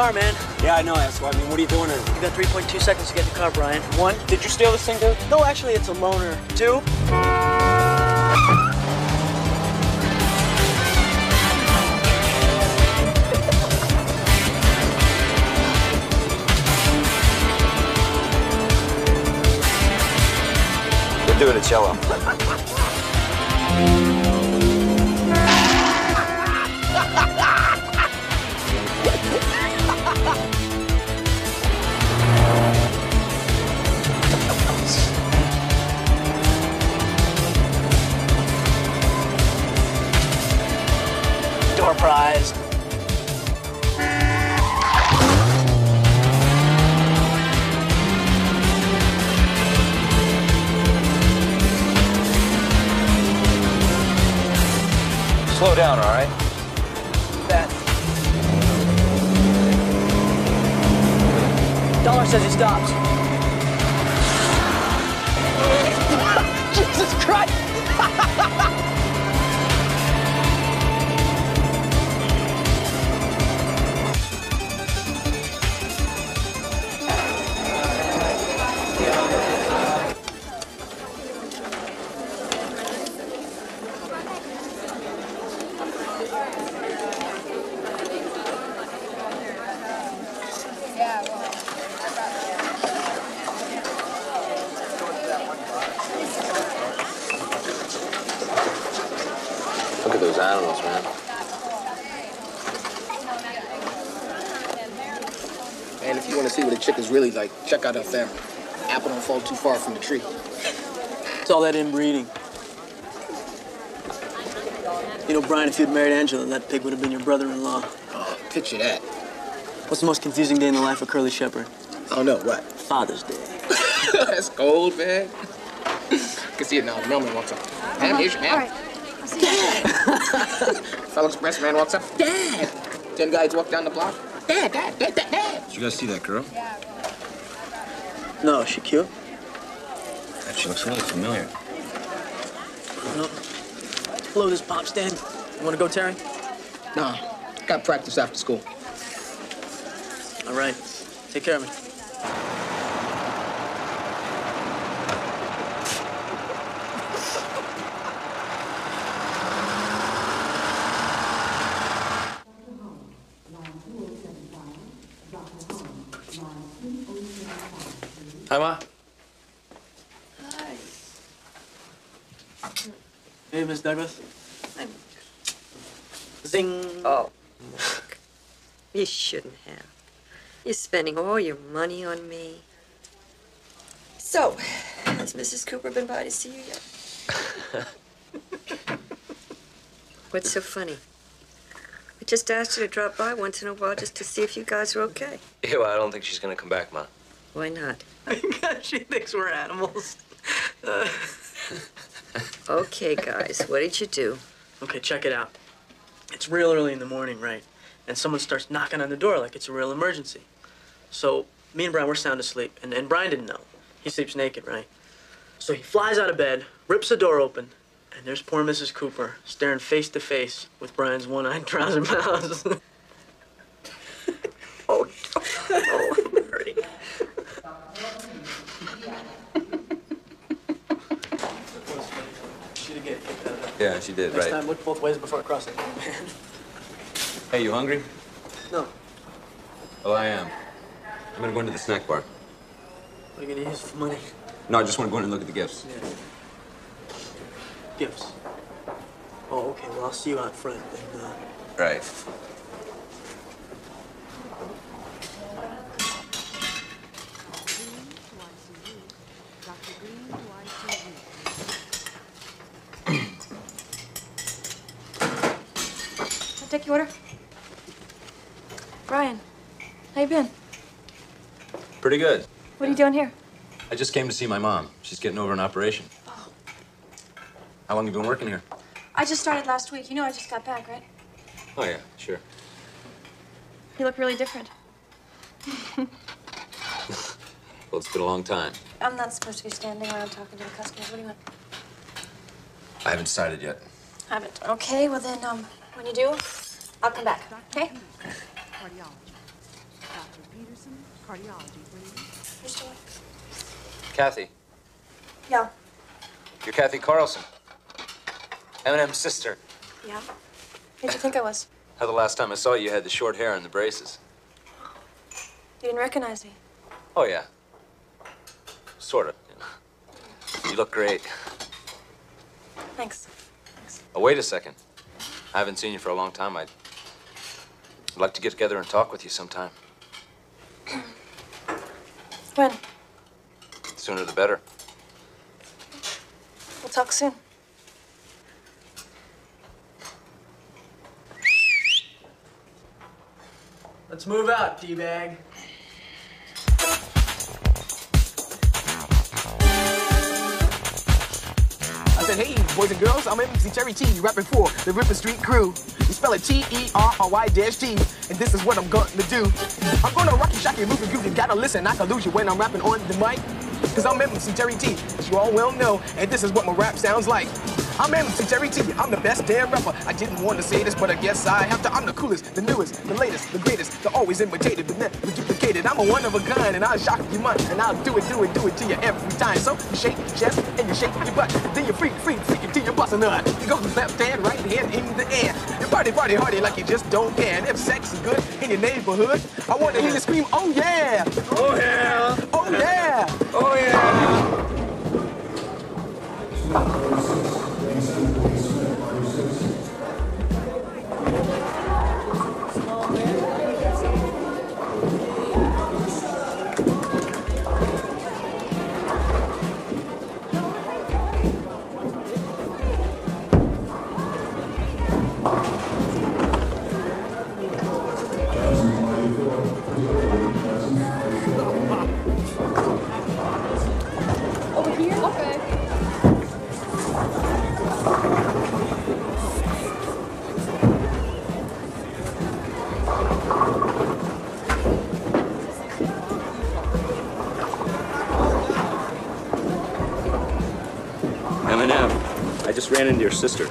car, man. Yeah, I know. That's what I mean. What are you doing? In? You got 3.2 seconds to get in the car, Brian. One. Did you steal this thing, dude? No, actually, it's a loaner. Two. We're doing a cello. Like, check out family. Apple don't fall too far from the tree. It's all that inbreeding. You know, Brian, if you'd married Angela, that pig would have been your brother-in-law. Oh, picture that. What's the most confusing day in the life of Curly Shepard? I don't know, what? Father's Day. That's cold, man. I can see it now. The mailman walks up. Ma'am, here's your mail. Fellow express man walks up. Dad! Ten guys walk down the block. Dad, dad, dad, dad, dad. Did you guys see that girl? No, is she cute? She looks really familiar. No. Hello, this pop stand. You want to go, Terry? Nah, got practice after school. All right. Take care of me. Hi, Ma. Hi. Hey, Miss Douglas. Zing. Oh, Mark. You shouldn't have. You're spending all your money on me. So, has Mrs. Cooper been by to see you yet? What's so funny? I just asked her to drop by once in a while just to see if you guys are okay. Yeah, well, I don't think she's gonna come back, Ma. Why not? she thinks we're animals. Uh, Okay, guys, what did you do? okay, check it out. It's real early in the morning, right? And someone starts knocking on the door like it's a real emergency. So me and Brian, we're sound asleep, and, and Brian didn't know. He sleeps naked, right? So he flies out of bed, rips the door open, and there's poor Mrs. Cooper staring face to face with Brian's one-eyed trouser mouse. oh, oh, I'm hurting. She did get kicked out of that. Yeah, she did, Next right. time, look both ways before crossing. Hey, you hungry? No. Oh, I am. I'm gonna go into the snack bar. What are you gonna use for money? No, I just wanna go in and look at the gifts. Gifts. Oh, okay. Well, I'll see you out front. And, uh, Right. Your order. Brian, how you been? Pretty good. What are you doing here? I just came to see my mom. She's getting over an operation. Oh. How long you been working here? I just started last week. You know I just got back, right? Oh, yeah, sure. You look really different. Well, it's been a long time. I'm not supposed to be standing around talking to the customers. What do you want? I haven't decided yet. Haven't. Okay, well then, um, when you do, I'll come back. Okay? Cardiology. Dr. Peterson, cardiology, please. You're still Kathy, Yeah. you're Kathy Carlson. M&M's sister. Yeah. Who'd you think I was? How the last time I saw you, you had the short hair and the braces. You didn't recognize me. Oh, yeah. Sort of. you know. You look great. Thanks. Oh, wait a second. I haven't seen you for a long time. I'd, I'd like to get together and talk with you sometime. When? The Sooner the better. We'll talk soon. let's move out, teabag. Said, hey, boys and girls, I'm MC Terry T, rapping for the Ripper Street crew. You spell it T-E-R-R-Y-T, and this is what I'm to do. I'm gonna rock you, shock you, move you, you gotta listen. I can lose you when I'm rapping on the mic. Cause I'm MC Terry T, as you all well know, and this is what my rap sounds like. I'm MC Terry T, I'm the best damn rapper. I didn't want to say this, but I guess I have to. I'm the coolest, the newest, the latest, the greatest, the always imitated, but never duplicated. I'm a one of a kind, and I'll shock your mind, and I'll do it, do it, do it to you every time. So you shake your chest, and you shake your butt, then you freak, freak, freak it till you bust a nut. You go left hand, right hand, in the air. You party, party, hardy like you just don't care. And if sex is good in your neighborhood, I want to hear you scream, oh yeah! Oh, yeah! Oh yeah! Oh, yeah! Over ran into your sister.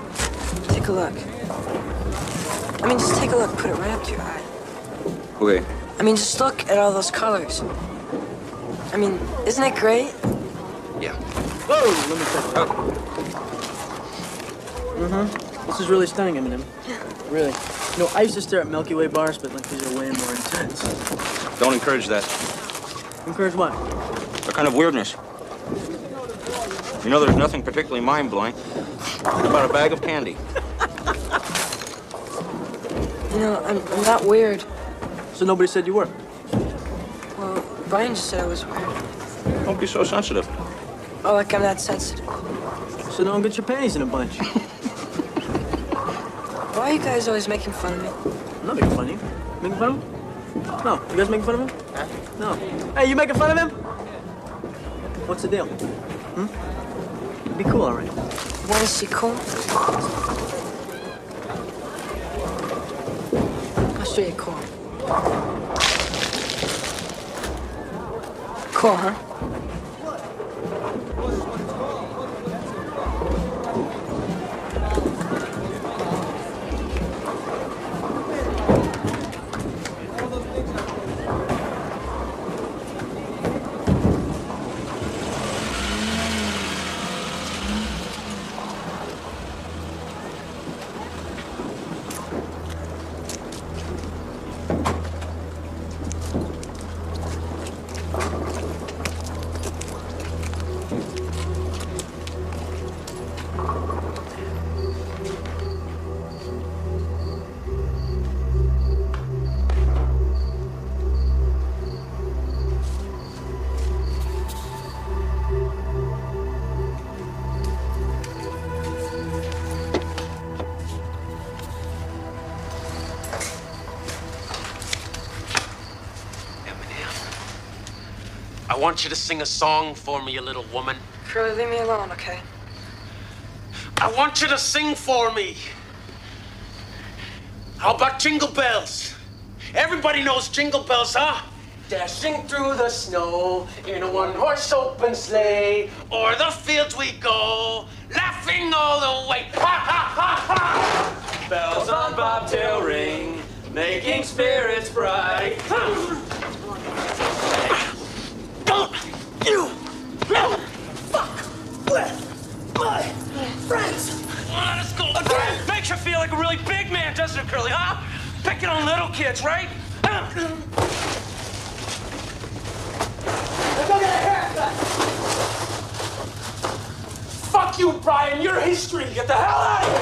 Take a look. I mean, just take a look. Put it right up to your eye. Okay. I mean, just look at all those colors. I mean, isn't it great? Yeah. Whoa, let me check. Mm-hmm. This is really stunning, M&M. Yeah. Really. You know, I used to stare at Milky Way bars, but like these are way more intense. Don't encourage that. Encourage what? That kind of weirdness. You know, there's nothing particularly mind-blowing about a bag of candy. You know, I'm, I'm not weird. So nobody said you were. Well, Brian just said I was weird. Don't be so sensitive. Oh, like I'm that sensitive. So don't get your panties in a bunch. Why are you guys always making fun of me? I'm not making fun of you. Making fun of him? No. You guys making fun of him? No. Hey, you making fun of him? What's the deal? Hmm? Be cool, all right. Want to see cool? I'll show you cool. Cool, I want you to sing a song for me, you little woman. Curly, leave me alone, okay? I want you to sing for me. How about Jingle Bells? Everybody knows Jingle Bells, huh? Dashing through the snow in a one horse open sleigh, o'er the fields we go, laughing all the way. Ha ha ha ha! Bells on bobtail ring, making spirits bright. Feel like a really big man, doesn't it, Curly, huh? Picking on little kids, right? Let's Go get a haircut. Fuck you, Brian. You're history. Get the hell out of here.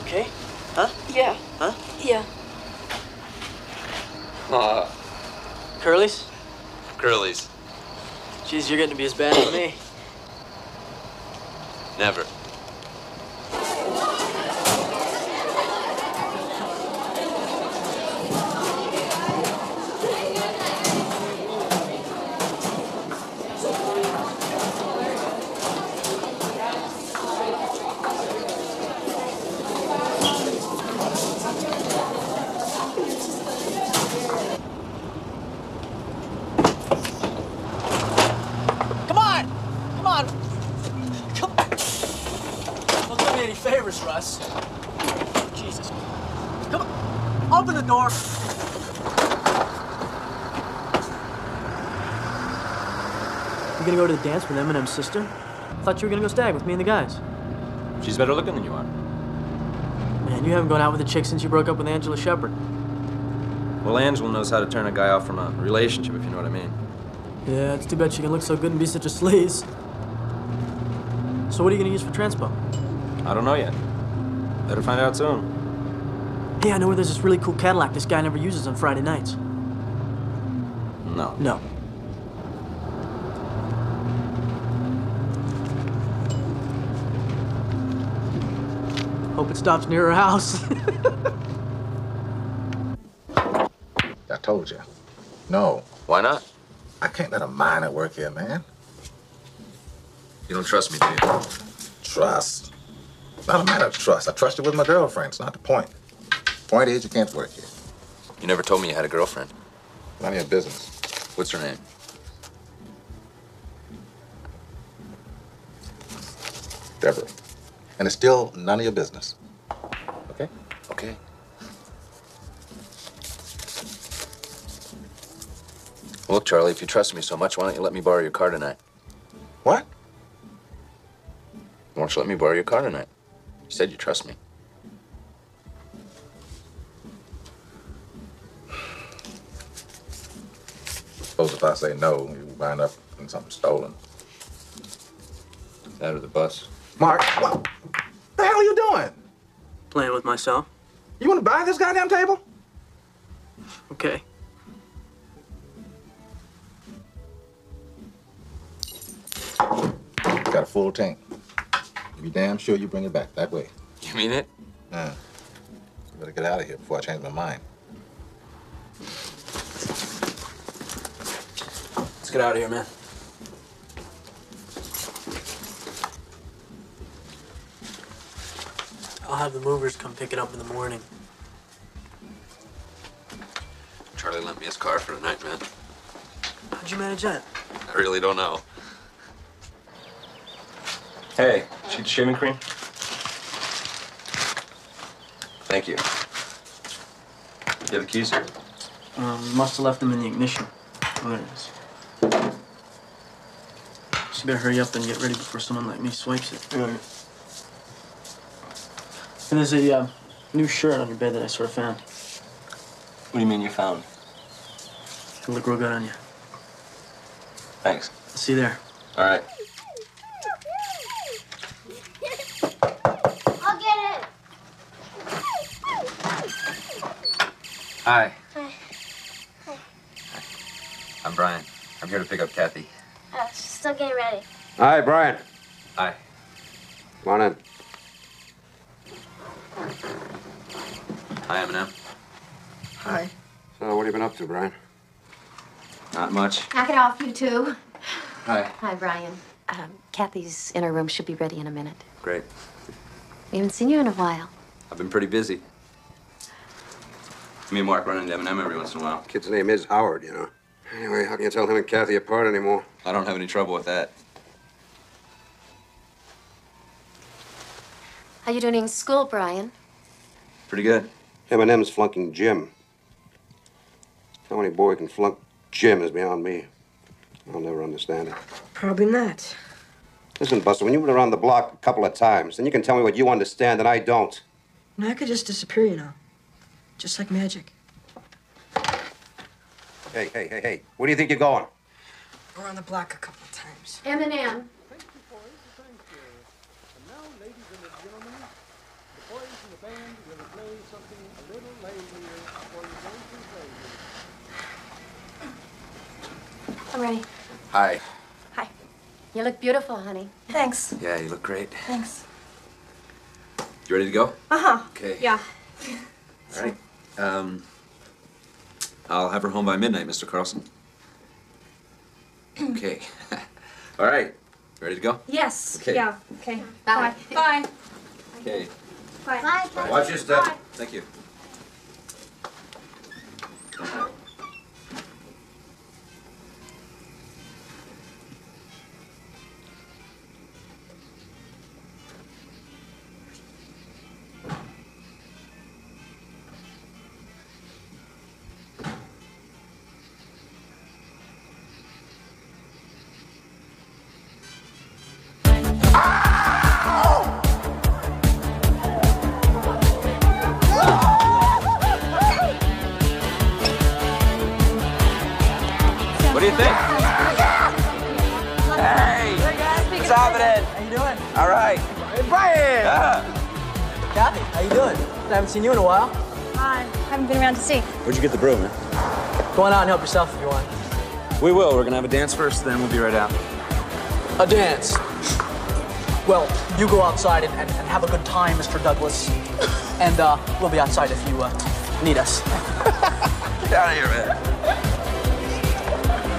Okay? Huh? Yeah. Huh? Yeah. Aw, Curly's? girlies. Jeez, you're getting to be as bad as me. Never. Come on! Come on! Come Don't do me any favors, Russ. Jesus. Come on. Open the door. You gonna go to the dance with M&M's sister? Thought you were gonna go stag with me and the guys. She's better looking than you are. Man, you haven't gone out with a chick since you broke up with Angela Shepard. Well, Angela knows how to turn a guy off from a relationship, if you know what I mean. Yeah, it's too bad she can look so good and be such a sleaze. So what are you gonna use for transpo? I don't know yet. Better find out soon. Hey, I know where there's this really cool Cadillac this guy never uses on Friday nights. No. No. Hope it stops near her house. I told you. No, Why not? I can't let a minor work here, man. You don't trust me, do you? Trust. Not a matter of trust. I trust you with my girlfriend. It's not the point. Point is, you can't work here. You never told me you had a girlfriend. None of your business. What's her name? Deborah. And it's still none of your business. Okay? Okay. Look, Charlie, if you trust me so much, why don't you let me borrow your car tonight? What? Why don't you let me borrow your car tonight? You said you trust me. Suppose if I say no, you wind up in something stolen. Out of the bus. Mark, what the hell are you doing? Playing with myself. You want to buy this goddamn table? Okay. Got a full tank. Be damn sure you bring it back that way. You mean it? Yeah. You better get out of here before I change my mind. Let's get out of here, man. I'll have the movers come pick it up in the morning. Charlie lent me his car for tonight, man. How'd you manage that? I really don't know. Hey, cheap shaving cream? Thank you. You have the keys? Um, must have left them in the ignition. Oh, there it is. So you better hurry up and get ready before someone like me swipes it. And there's a uh, new shirt on your bed that I sort of found. What do you mean you found? It'll look real good on you. Thanks. I'll see you there. All right. I'll get it. Hi. Hi. I'm Brian. I'm here to pick up Kathy. Uh, still getting ready. Hi, Brian. Hi. Come on in. Hi, M&M. Hi. So, what have you been up to, Brian? Not much. Knock it off, you two. Hi. Hi, Brian. Um, Kathy's in her room. She'll be ready in a minute. Great. We haven't seen you in a while. I've been pretty busy. Me and Mark run into M&M every once in a while. Kid's name is Howard, you know. Anyway, how can you tell him and Kathy apart anymore? I don't have any trouble with that. How you doing in school, Brian? Pretty good. M&M's flunking gym. How any boy can flunk gym is beyond me. I'll never understand it. Probably not. Listen, Buster, when you've been around the block a couple of times, then you can tell me what you understand and I don't. And I could just disappear, you know. Just like magic. Hey, hey, hey, hey. Where do you think you're going? Around the block a couple of times. Eminem. I'm ready. Hi. Hi. You look beautiful, honey. Thanks. Yeah, you look great. Thanks. You ready to go? Uh huh. Okay. Yeah. All right. Um, I'll have her home by midnight, Mr. Carlson. Okay. All right. Ready to go? Yes. Okay. Yeah. Okay. Bye. Bye. Okay. Bye. Bye. Watch your step. Thank you. Seen you in a while. Hi. Haven't been around to see. Where'd you get the broom, man? Go on out and help yourself if you want. We will. We're gonna have a dance first, then we'll be right out. A dance. Well, you go outside and, and, and have a good time, Mr. Douglas. And uh, we'll be outside if you uh, need us. Get out of here, man.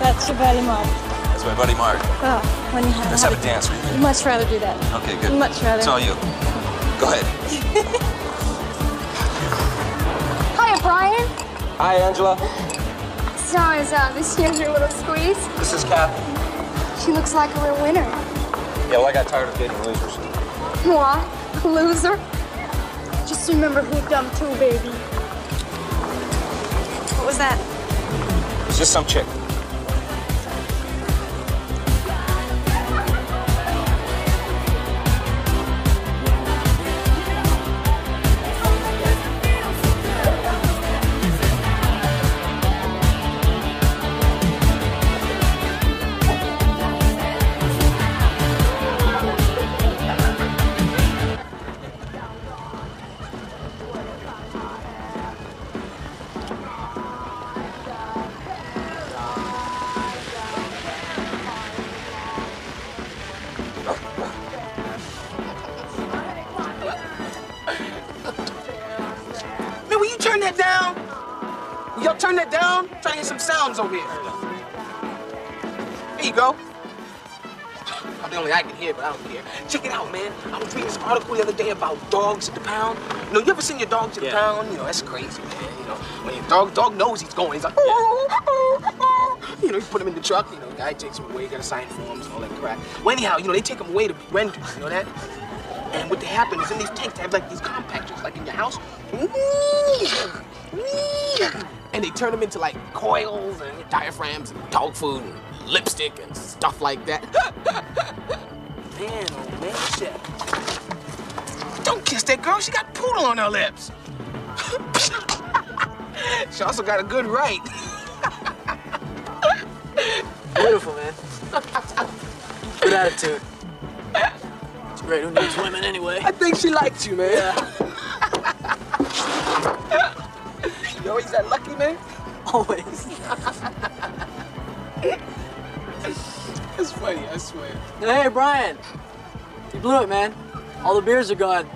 That's your buddy, Mark. That's my buddy Mark. Oh, when you have. Let's have a dance. will you? Much rather do that. Okay, good. Much rather. It's all you. Go ahead. Hi, Angela. So is uh, this here's your little squeeze? This is Kathy. She looks like a real winner. Yeah, well, I got tired of dating losers. What? Loser? Just remember who dumped too, baby. What was that? It's just some chick. Article the other day about dogs at the pound. You know, you ever seen your dog to the pound? You know, that's crazy, man. You know, when your dog dog knows he's going, he's like, you know, you put him in the truck. You know, the guy takes him away, You got to sign forms and all that crap. Well, anyhow, you know, they take him away to be rendered. You know that? And what they happen is in these tanks, they have like these compactors, like in your house. And they turn them into like coils and diaphragms and dog food and lipstick and stuff like that. man, oh man, shit. Don't kiss that girl. She got poodle on her lips. she also got a good right. Beautiful, man. Good attitude. It's great. Who needs women anyway? I think she liked you, man. Yeah. you always that lucky, man? Always. It's funny, I swear. Hey, Brian. You blew it, man. All the beers are gone.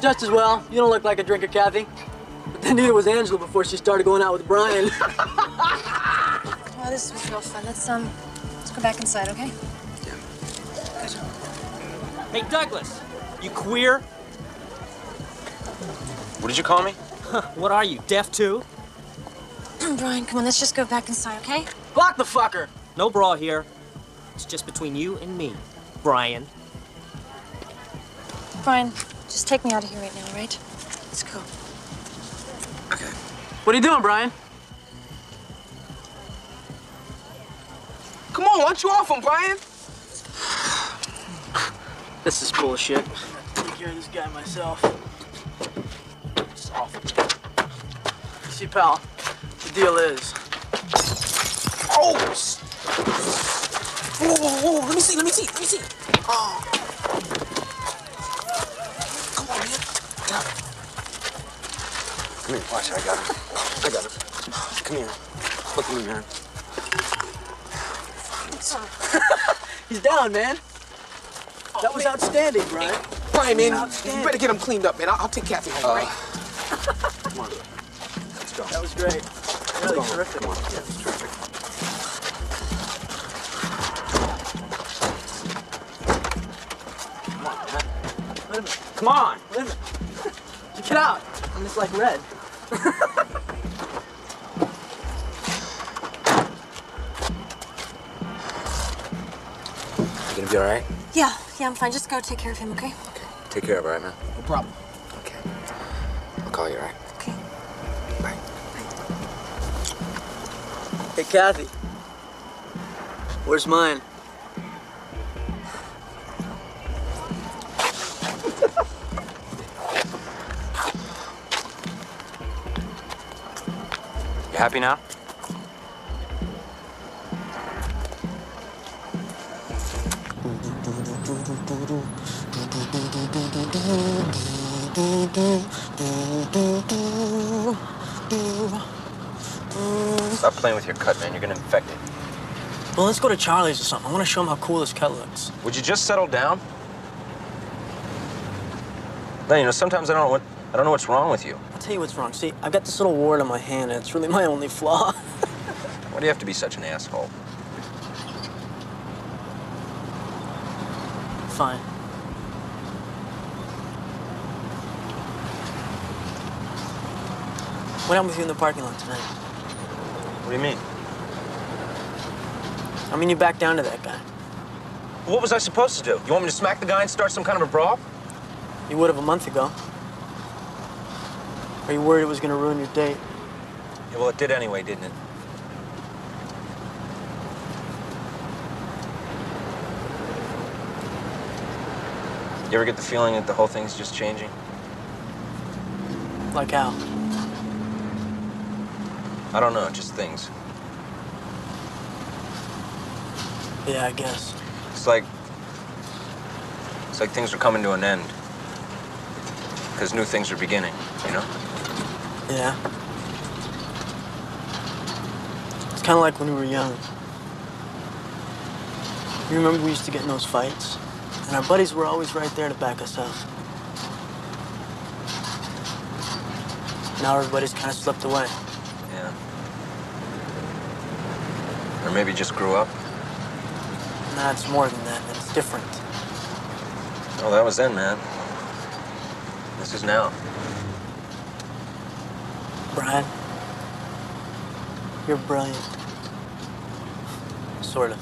Just as well. You don't look like a drinker, Kathy. But then neither was Angela before she started going out with Brian. Well, this was real fun. Let's um, let's go back inside, okay? Yeah. Good. Hey, Douglas, you queer? What did you call me? what are you, deaf too? Brian, come on, let's just go back inside, okay? Block the fucker. No bra here. It's just between you and me, Brian. Brian, just take me out of here right now, right? Let's go. Okay. What are you doing, Brian? Come on, why don't you off him, Brian? This is bullshit. I Take care of this guy myself. It's awful. You see, pal, the deal is. Oh! Whoa, whoa, whoa, let me see, let me see, let me see. Oh. Come on. Come here, watch, I got him. I got him. Come here. Look at me, man. He's down, man. That was outstanding, Brian. Brian, man, you better get him cleaned up, man. I'll, I'll take Kathy home, uh, right? Come on. Let's go. That was great. Really terrific. Come on. Yeah, it's terrific. A minute. Come on. A minute. Get out. I'm just like red. You gonna be all right? Yeah, yeah, I'm fine. Just go take care of him, okay? Okay. Take care of her, all right, man? No problem. Okay. I'll call you, all right? Okay. Bye. Hey, Kathy. Where's mine? You happy now? Stop playing with your cut, man. You're gonna infect it. Well, let's go to Charlie's or something. I want to show him how cool this cut looks. Would you just settle down? No, you know, sometimes I don't I don't know what's wrong with you. Tell you what's wrong. See, I've got this little wart on my hand, and it's really my only flaw. Why do you have to be such an asshole? Fine. What happened with you in the parking lot tonight? What do you mean? I mean, you backed down to that guy. What was I supposed to do? You want me to smack the guy and start some kind of a brawl? You would have a month ago. Are you worried it was going to ruin your date? Yeah, well, it did anyway, didn't it? You ever get the feeling that the whole thing's just changing? Like how? I don't know, just things. Yeah, I guess. It's like. It's like things are coming to an end. Because new things are beginning, you know? Yeah. It's kind of like when we were young. You remember we used to get in those fights? And our buddies were always right there to back us up. Now everybody's kind of slipped away. Yeah. Or maybe just grew up. Nah, it's more than that. It's different. Oh, that was then, man. This is now. Brian, you're brilliant. Sort of.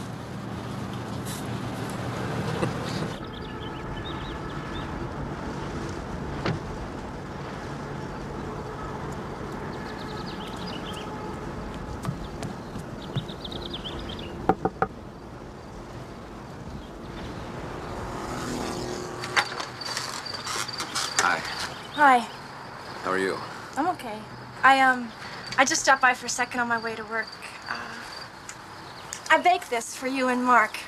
Hi. Hi, How are you? I'm okay. I um, I just stopped by for a second on my way to work. Uh, I baked this for you and Mark.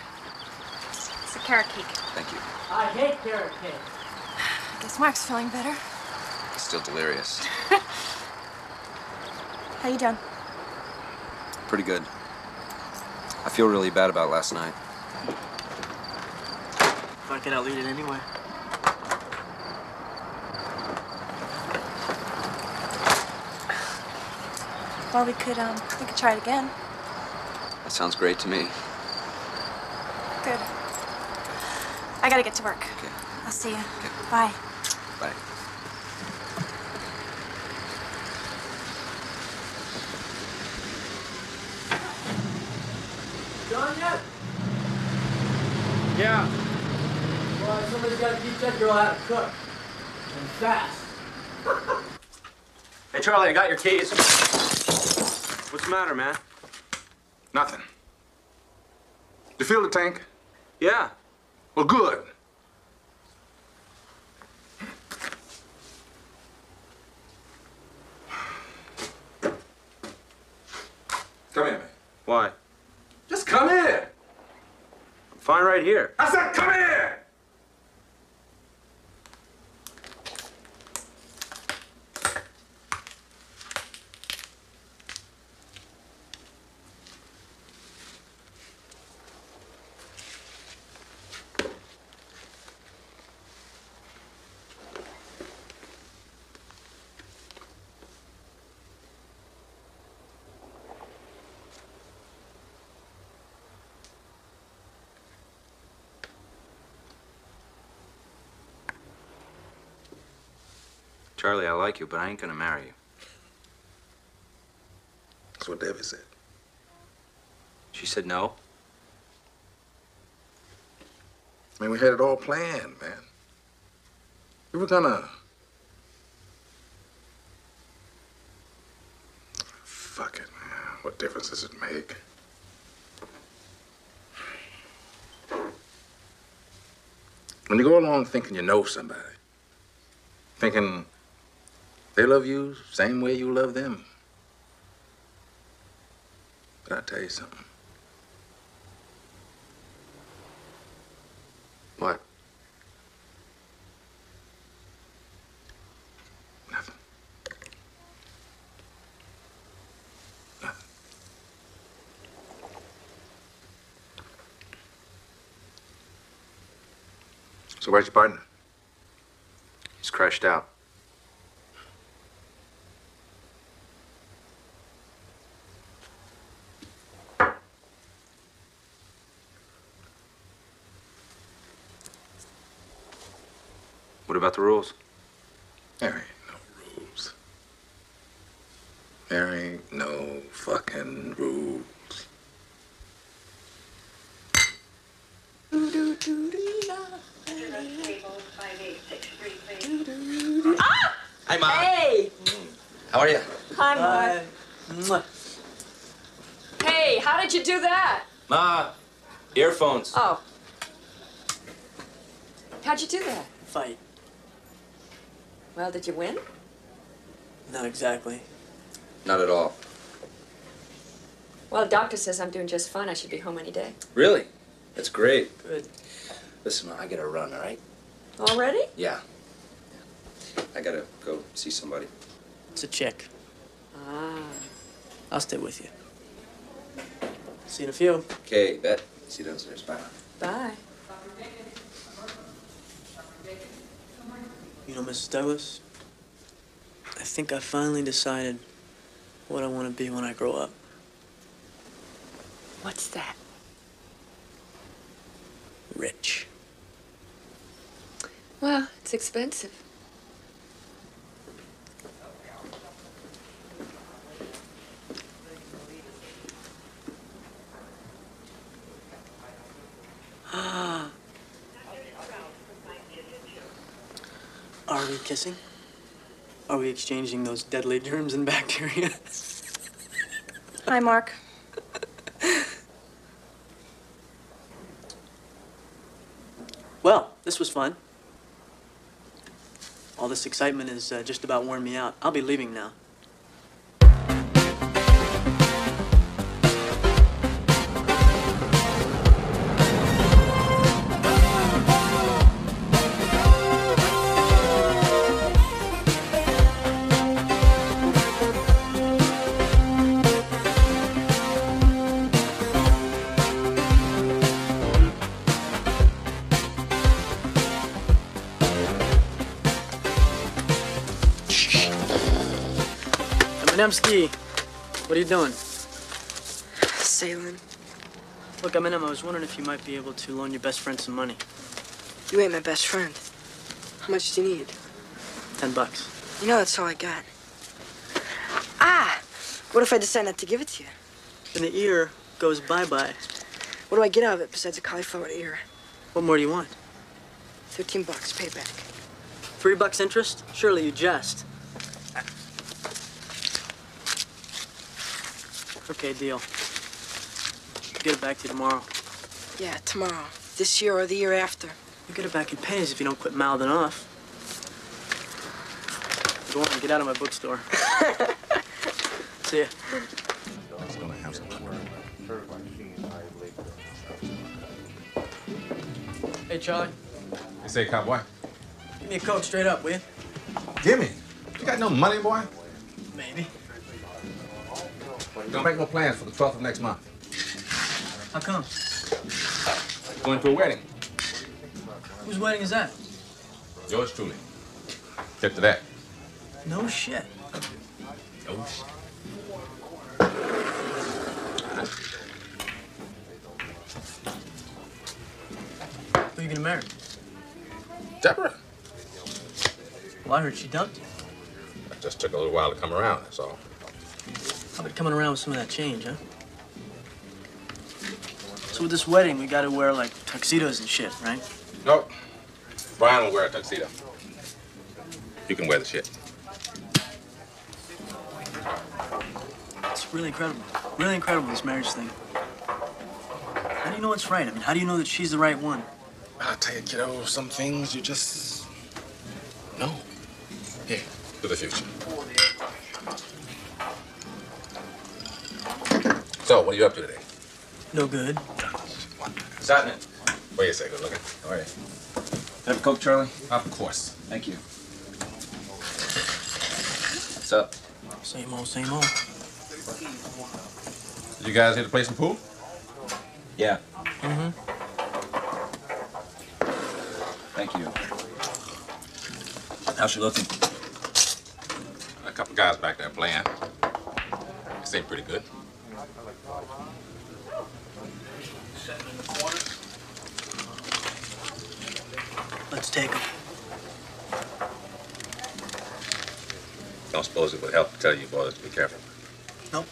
It's a carrot cake. Thank you. I hate carrot cake. I guess Mark's feeling better. Still delirious. How you doing? Pretty good. I feel really bad about last night. If I could outlead it anyway. Well, we could um, we could try it again. That sounds great to me. Good. I gotta get to work. Okay. I'll see you. Okay. Bye. Bye. John yet? Yeah. Well, somebody's got to teach that girl how to cook. And fast. Hey, Charlie, I got your keys. What's the matter, man? Nothing. You feel the tank? Yeah. Well, good. Come here, man. Why? Just come here. I'm fine right here. I said, come here. Charlie, I like you, but I ain't gonna marry you. That's what Debbie said. She said no. I mean, we had it all planned, man. We were gonna. Fuck it, man. What difference does it make? When you go along thinking you know somebody, thinking they love you same way you love them. But I'll tell you something. What? Nothing. So where's your partner? He's crashed out. The rules? There ain't no rules. There ain't no fucking rules. Hi, Mom. Hey! How are you? Hi, Mark. Hey, how did you do that? Ma, earphones. Oh. How'd you do that? Fight. Well, did you win? Not exactly. Not at all. Well, the doctor says I'm doing just fine. I should be home any day. Really? That's great. Good. Listen, I gotta run, all right? Already? Yeah. I gotta go see somebody. It's a chick. Ah. I'll stay with you. See you in a few. Okay, bet. See you downstairs. Bye. Bye. You know, Mrs. Douglas, I think I finally decided what I want to be when I grow up. What's that? Rich. Well, it's expensive. Are we kissing? Are we exchanging those deadly germs and bacteria? Hi, Mark. well, this was fun. All this excitement is uh, just about worn me out. I'll be leaving now. Eminemski, what are you doing? Sailing. Look, i'm M&M, I was wondering if you might be able to loan your best friend some money. You ain't my best friend. How much do you need? Ten bucks. You know that's all I got. Ah! What if I decide not to give it to you? Then the ear goes bye-bye. What do I get out of it besides a cauliflower ear? What more do you want? Fifteen bucks payback. Three bucks interest? Surely you jest. Okay, deal. Get it back to you tomorrow. Yeah, tomorrow. This year or the year after. You'll get it back in pennies if you don't quit mouthing off. Go on, get out of my bookstore. See ya. Hey, Charlie. You say, cowboy? Give me a Coke straight up, will you? Gimme. You got no money, boy? Maybe. Don't make no plans for the 12th of next month. How come? Going to a wedding. Whose wedding is that? Yours truly. Get to that. No shit. Oh, shit. Who are you gonna marry? Deborah. Well, I heard she dumped you. It just took a little while to come around, that's all. How about coming around with some of that change, huh? So with this wedding, we gotta wear like tuxedos and shit, right? Nope. Brian will wear a tuxedo. You can wear the shit. It's really incredible. Really incredible, this marriage thing. How do you know what's right? I mean, how do you know that she's the right one? I'll tell you, kiddo, some things you just know. Here, to the future. So, what are you up to today? No good. What's happening? Wait a second, good looking. All right. Have a Coke, Charlie? Of course. Thank you. What's up? Same old, same old. Did You guys here to play some pool? Yeah. Mm-hmm. Thank you. How's she looking? A couple guys back there playing. They seem pretty good. Let's take them. Don't suppose it would help to tell you boys to be careful. Nope.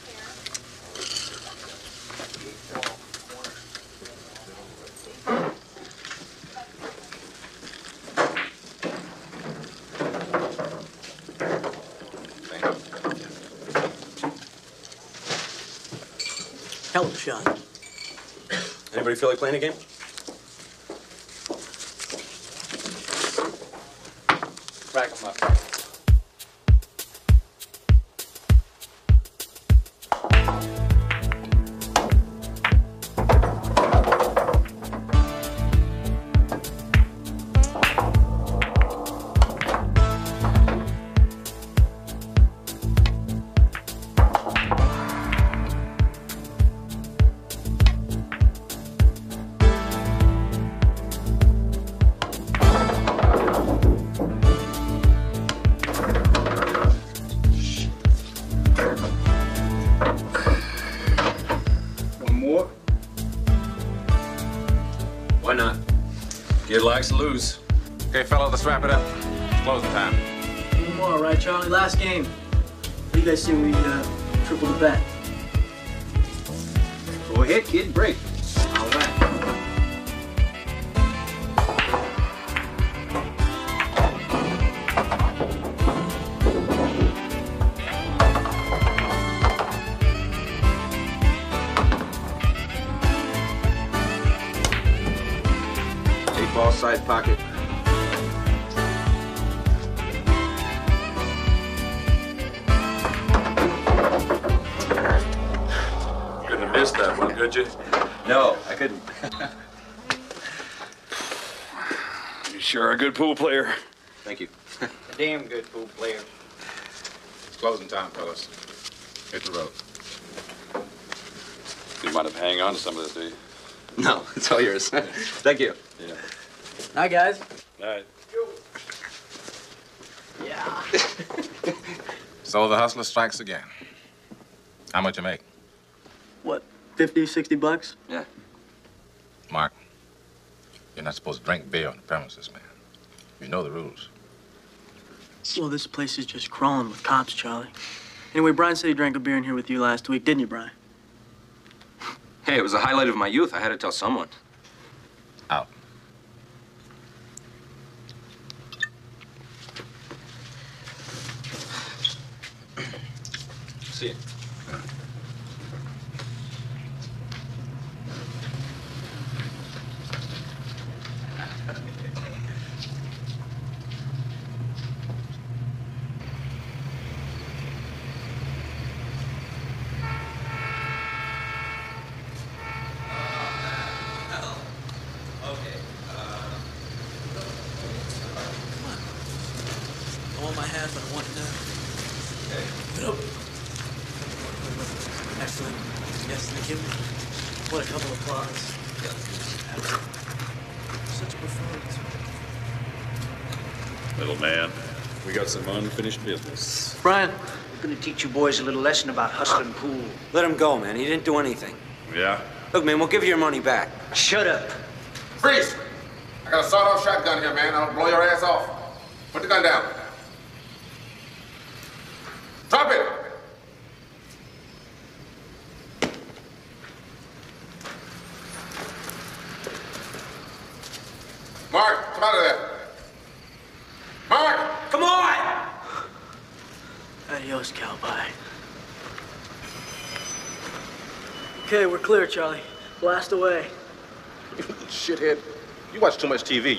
Shot. Anybody feel like playing a game? Wrap it up. It's closing time. One more, right, Charlie? Last game. What do you guys say we uh, triple the bet? Go ahead, kid. Break. Pool player. Thank you. Damn good pool player. It's closing time, fellas. Hit the road. You might have hang on to some of this, do you? No, it's all yours. Thank you. Yeah. Hi, guys. All right. Yeah. So the hustler strikes again. How much you make? What, 50, 60 bucks? Yeah. Mark, you're not supposed to drink beer on the premises, man. You know the rules. Well, this place is just crawling with cops, Charlie. Anyway, Brian said he drank a beer in here with you last week, didn't you, Brian? Hey, it was a highlight of my youth. I had to tell someone. Out. See you. I want my half and I want it now. Okay. Get up. Excellent. Yes, thank you. What a couple of applause. Such a performance. Little man, we got some unfinished business. Brian. I'm gonna teach you boys a little lesson about hustling pool. Let him go, man. He didn't do anything. Yeah? Look, man, we'll give you your money back. Shut up. Freeze! I got a sawed-off shotgun here, man. I'll blow your ass off. Put the gun down. Drop it! Mark, come out of there. Mark! Come on! Adios, cowboy. Okay, we're clear, Charlie. Blast away. Shithead. You watch too much TV.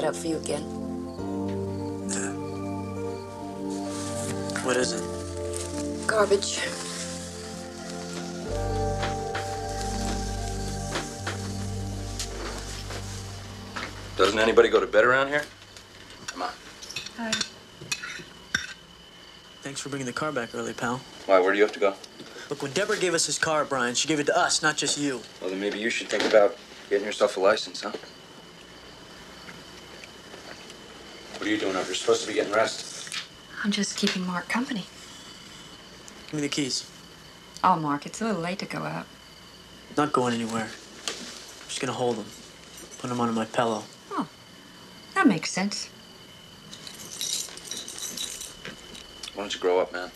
That up for you again? What is it? Garbage. Doesn't anybody go to bed around here? Come on. Hi. Thanks for bringing the car back early, pal. Why, where do you have to go? Look, when Deborah gave us this car, Brian, she gave it to us, not just you. Well, then maybe you should think about getting yourself a license, huh? What are you doing up? You're supposed to be getting rest. I'm just keeping Mark company. Give me the keys. Oh, Mark, it's a little late to go out. Not going anywhere. I'm just gonna hold them. Put them under my pillow. Oh, that makes sense. Why don't you grow up, man?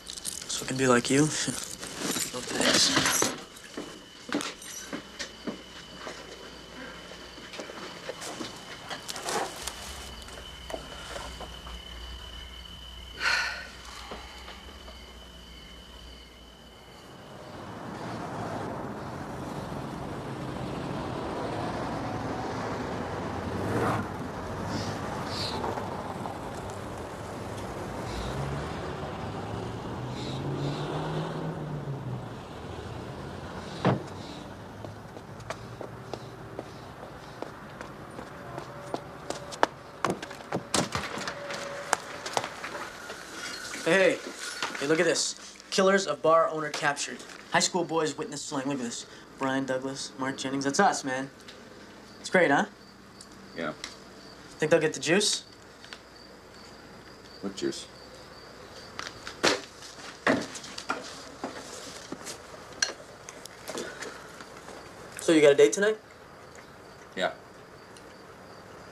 So I can be like you. no thanks. Hey, hey, look at this. Killers of bar owner captured. High school boys witness slaying. Look at this. Brian Douglas, Mark Jennings. That's us, man. It's great, huh? Yeah. Think they'll get the juice? What juice? So you got a date tonight? Yeah.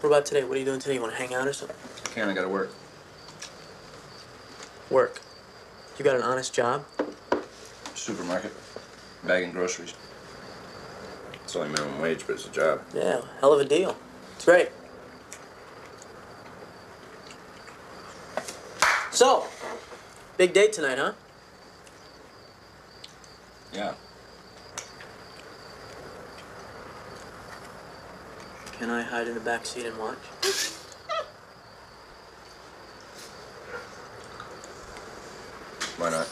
What about today? What are you doing today? You want to hang out or something? I Can't, I gotta work. Work. You got an honest job? Supermarket. Bagging groceries. It's only minimum wage, but it's a job. Yeah, hell of a deal. It's great. So, big date tonight, huh? Yeah. Can I hide in the back seat and watch? Why not?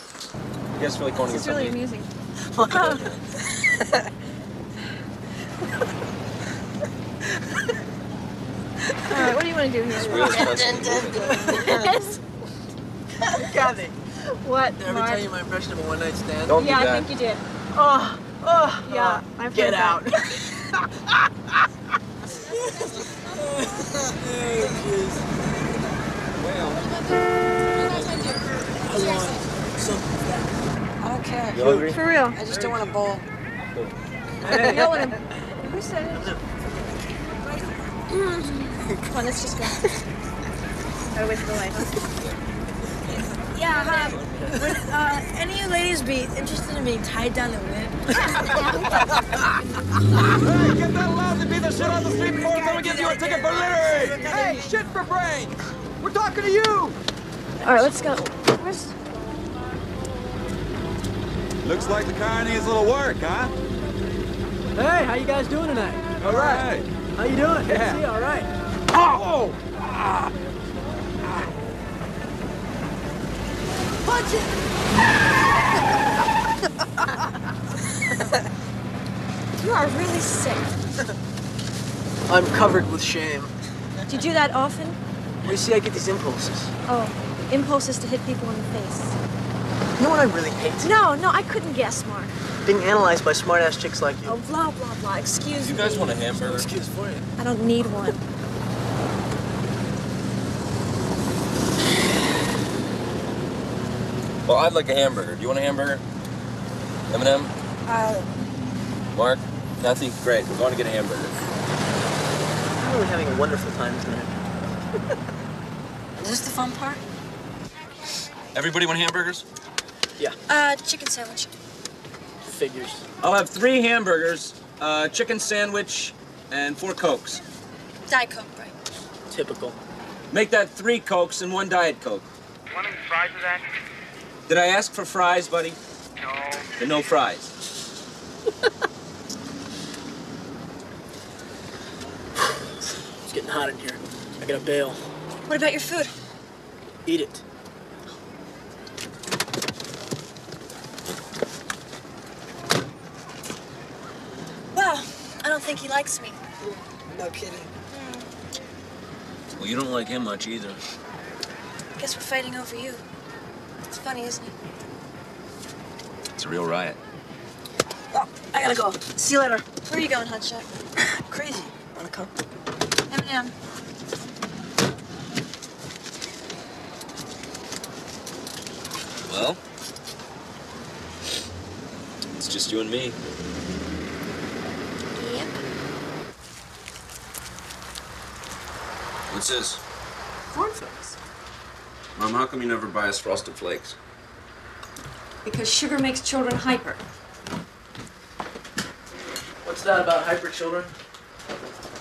You guys feel like going to get It's really something? amusing. All right, what do you want to do here? This wheel's constantly Yes. Kathy, What, did I ever Mark? tell you my impression of a one night stand? Don't do yeah, I think you did. Oh, oh, oh, yeah. I've Get heard out. that. I don't care. You hungry? For real. I just don't want a bowl. You don't want to. Who said it? Come on, let's just go. Gotta wait for the light, huh? Yeah, hi. Would uh, any of you ladies be interested in being tied down and whipped? Hey, get that loud to beat the shit on the street before someone gives you a ticket for littering! Hey, shit for brains! We're talking to you! All right, let's go. Where's? Looks like the car needs a little work, huh? Hey, how you guys doing tonight? All right. How you doing? Good Yeah. see you. All right. Oh! Punch it! You are really sick. I'm covered with shame. Do you do that often? Well, you see, I get these impulses. Oh, impulses to hit people in the face. You know what I really hate? No, no, I couldn't guess, Mark. Being analyzed by smart-ass chicks like you. Oh, blah, blah, blah. Excuse You me. You guys want a hamburger? Excuse for you. I don't need one. Well, I'd like a hamburger. Do you want a hamburger? M&M? Uh, Mark? Kathy? Great. We're going to get a hamburger. I'm really having a wonderful time tonight. is this the fun part? Everybody want hamburgers? Yeah, Uh, chicken sandwich. figures. I'll have three hamburgers, a chicken sandwich, and four Cokes. Diet Coke, right? Typical. Make that three Cokes and one Diet Coke. Want any fries of that? Did I ask for fries, buddy? No. Then no fries. It's getting hot in here. I got a bail. What about your food? Eat it. Well, I don't think he likes me. No kidding. Hmm. Well, you don't like him much either. I guess we're fighting over you. It's funny, isn't it? It's a real riot. Oh, I gotta go. See you later. Where are you going, Hotshot? Crazy. Wanna come? M&M. Well, it's just you and me. Yep. What's this? Cornflakes. Mom, how come you never buy us Frosted Flakes? Because sugar makes children hyper. What's that about hyper children?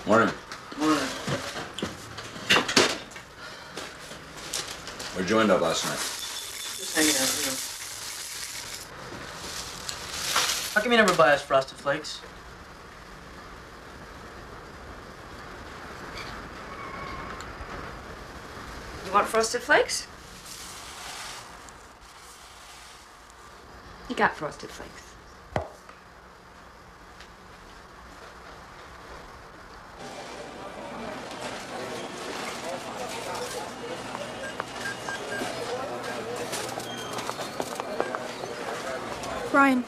Morning. Morning. Where'd you end up last night? Just hanging out, you know. How come you never buy us Frosted Flakes? Want frosted flakes? You got frosted flakes. Brian,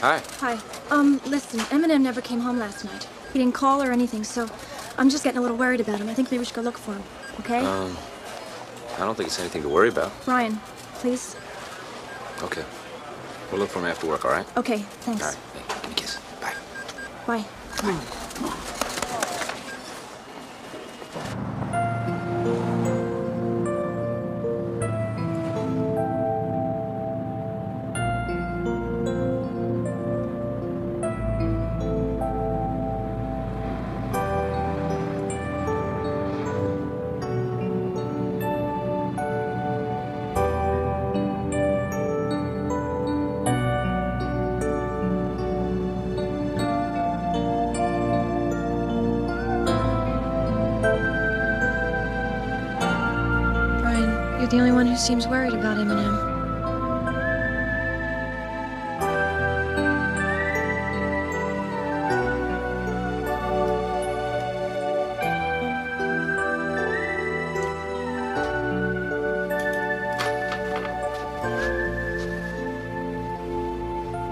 Hi. hi. Um, listen, M&M never came home last night. He didn't call or anything, so I'm just getting a little worried about him. I think maybe we should go look for him, okay? Um, I don't think it's anything to worry about. Ryan, please. Okay. We'll look for him after work, all right? Okay, thanks. All right. Hey, give me a kiss. Bye. Bye. Brian, seems worried about M&M.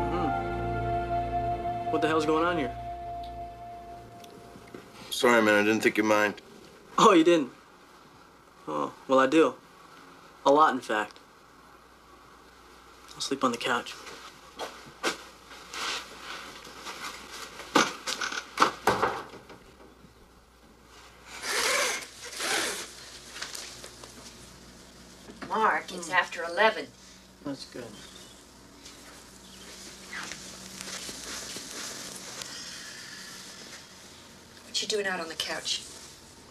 Hmm. What the hell's going on here? Sorry, man. I didn't think you mind. Oh, you didn't? Oh, well, I do. A lot, in fact. I'll sleep on the couch. Mark, it's after 11. That's good. What you doing out on the couch?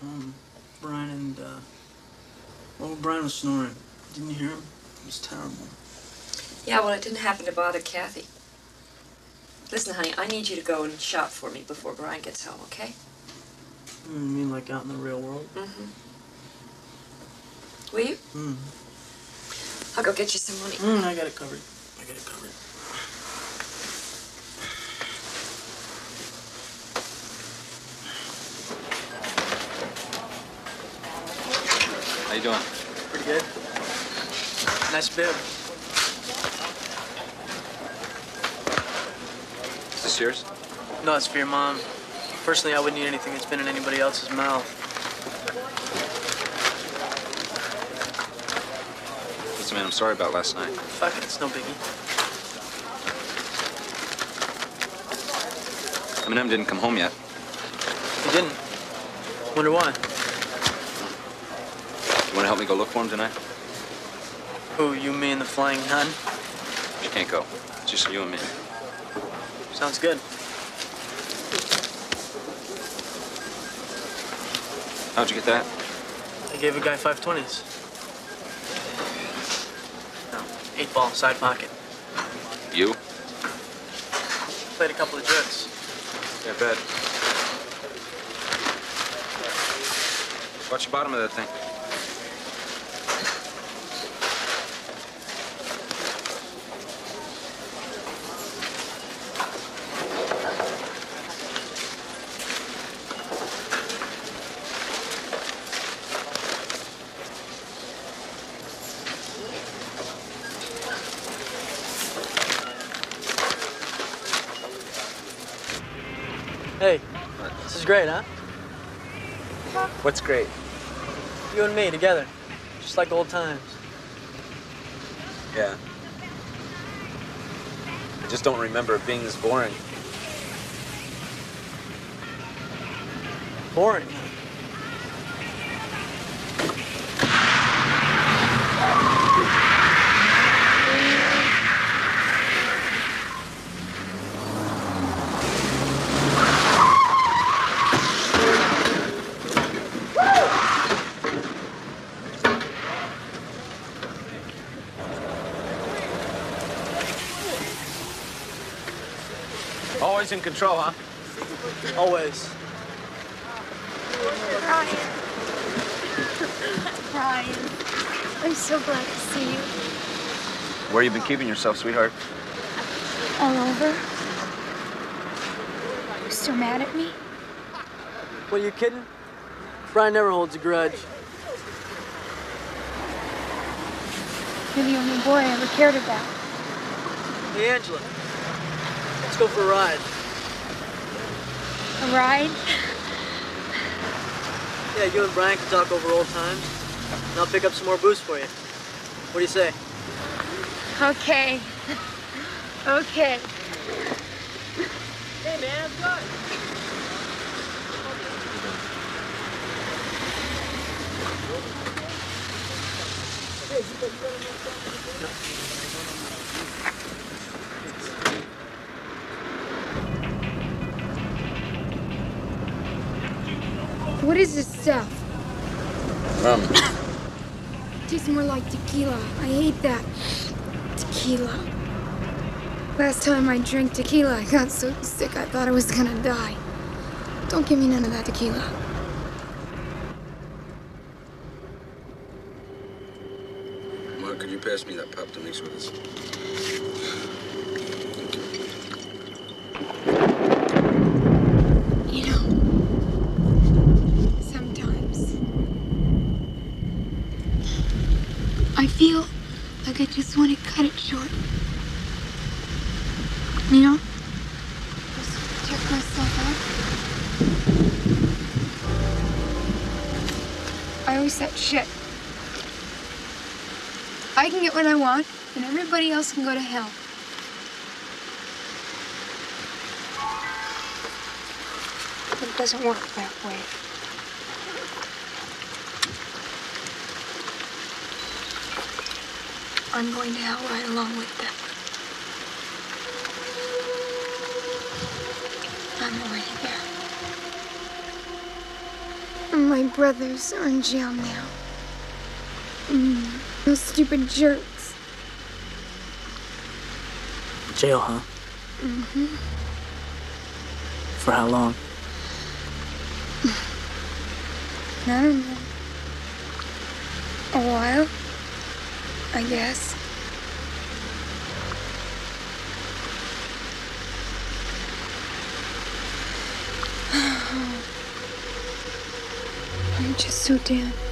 Um, Brian and, uh... Well, Brian was snoring. Didn't you hear him? It was terrible. Yeah, well, it didn't happen to bother Kathy. Listen, honey, I need you to go and shop for me before Brian gets home, okay? You mean like out in the real world? Mm-hmm. Will you? Mm. I'll go get you some money. Mm, I got it covered. I got it covered. How you doing? Pretty good. Nice bib. Is this yours? No, it's for your mom. Personally, I wouldn't eat anything that's been in anybody else's mouth. Listen, man, I'm sorry about last night. Fuck it, it's no biggie. M&M didn't come home yet. He didn't. Wonder why. You want to help me go look for him tonight? Who, you, me, and the flying nun? You can't go. It's just you and me. Sounds good. How'd you get that? I gave a guy five twenties. No, eight ball, side pocket. You? Played a couple of jokes. Yeah, bet. Watch the bottom of that thing. Hey, this is great, huh? What's great? You and me together, just like old times. Yeah. I just don't remember it being this boring. Boring. Always in control, huh? Always. Brian. Brian. I'm so glad to see you. Where you been keeping yourself, sweetheart? All over. You still mad at me? What, are you kidding? Brian never holds a grudge. You're the only boy I ever cared about. Hey, Angela. Let's go for a ride. Ride? Yeah, you and Brian can talk over old times. And I'll pick up some more booze for you. What do you say? Okay. Okay. Hey, man, I'm good. What is this stuff? Rum. tastes more like tequila. I hate that. Tequila. Last time I drank tequila, I got so sick I thought I was gonna die. Don't give me none of that tequila. Mark, could you pass me that pop to mix with us? You know, sometimes I feel like I just want to cut it short. You know? Just check myself out. I always said shit. I can get what I want, and everybody else can go to hell. But it doesn't work that way. I'm going to hell right along with them. I'm already there. My brothers are in jail now. Mm, those stupid jerks. Jail, huh? Mm-hmm. For how long? I don't know. A while, I guess. I'm just so damn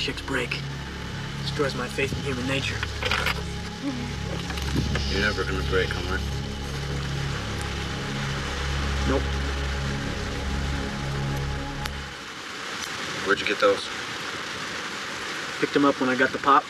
chicks break. Destroys my faith in human nature. You're never gonna break, Mark? Nope. Where'd you get those? Picked him up when I got the pop.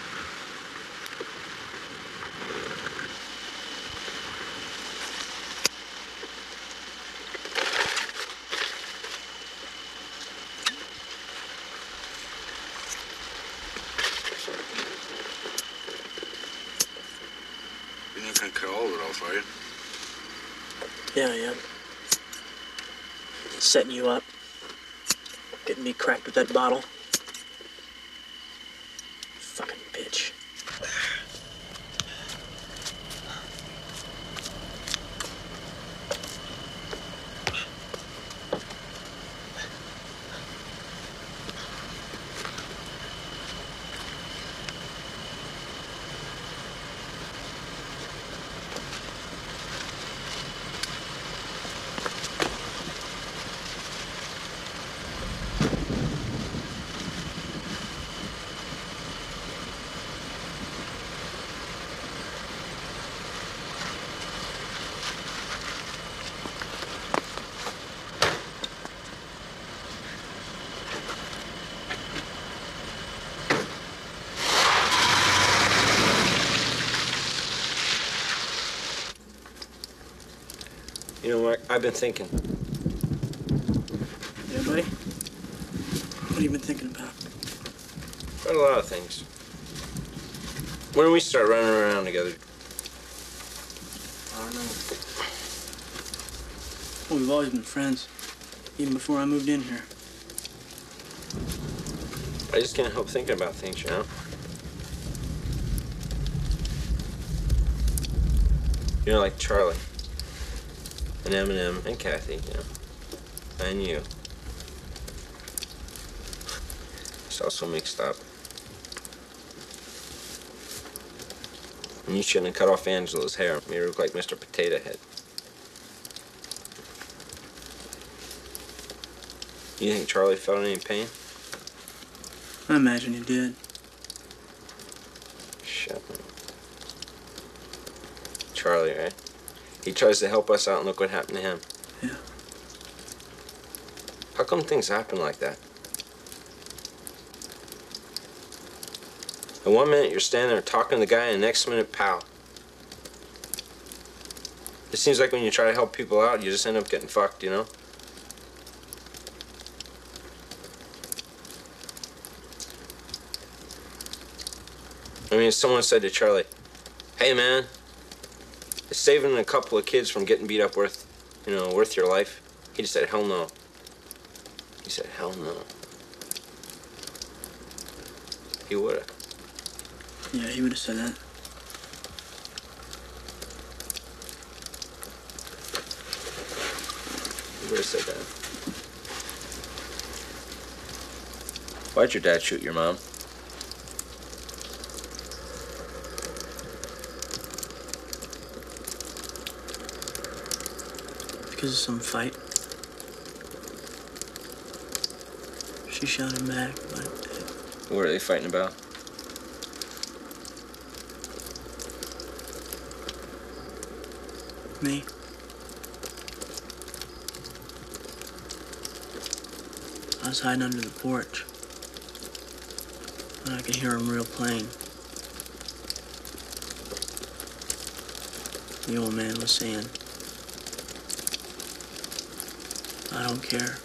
Can't cut all of it off, are you? Yeah, yeah. Setting you up. Getting me cracked with that bottle. Fucking bitch. You know, Mark, I've been thinking. Yeah, buddy? What have you been thinking about? About a lot of things. When do we start running around together? I don't know. Well, we've always been friends. Even before I moved in here. I just can't help thinking about things, you know? You know, like Charlie. And M&M and Kathy, know. And you. It's also mixed up. And you shouldn't have cut off Angela's hair. You look like Mr. Potato Head. You think Charlie felt any pain? I imagine he did. Shut up. Charlie, right? He tries to help us out, and look what happened to him. Yeah. How come things happen like that? And one minute you're standing there talking to the guy, and the next minute, pow. It seems like when you try to help people out, you just end up getting fucked, you know? I mean, someone said to Charlie, hey man, saving a couple of kids from getting beat up worth, you know, worth your life? He just said, hell no. He said, hell no. He would have. Yeah, he would have said that. He would have said that. Why'd your dad shoot your mom? Because of some fight. She shot him back, but What are they fighting about? me. I was hiding under the porch. And I could hear him real plain. The old man was saying, I don't care.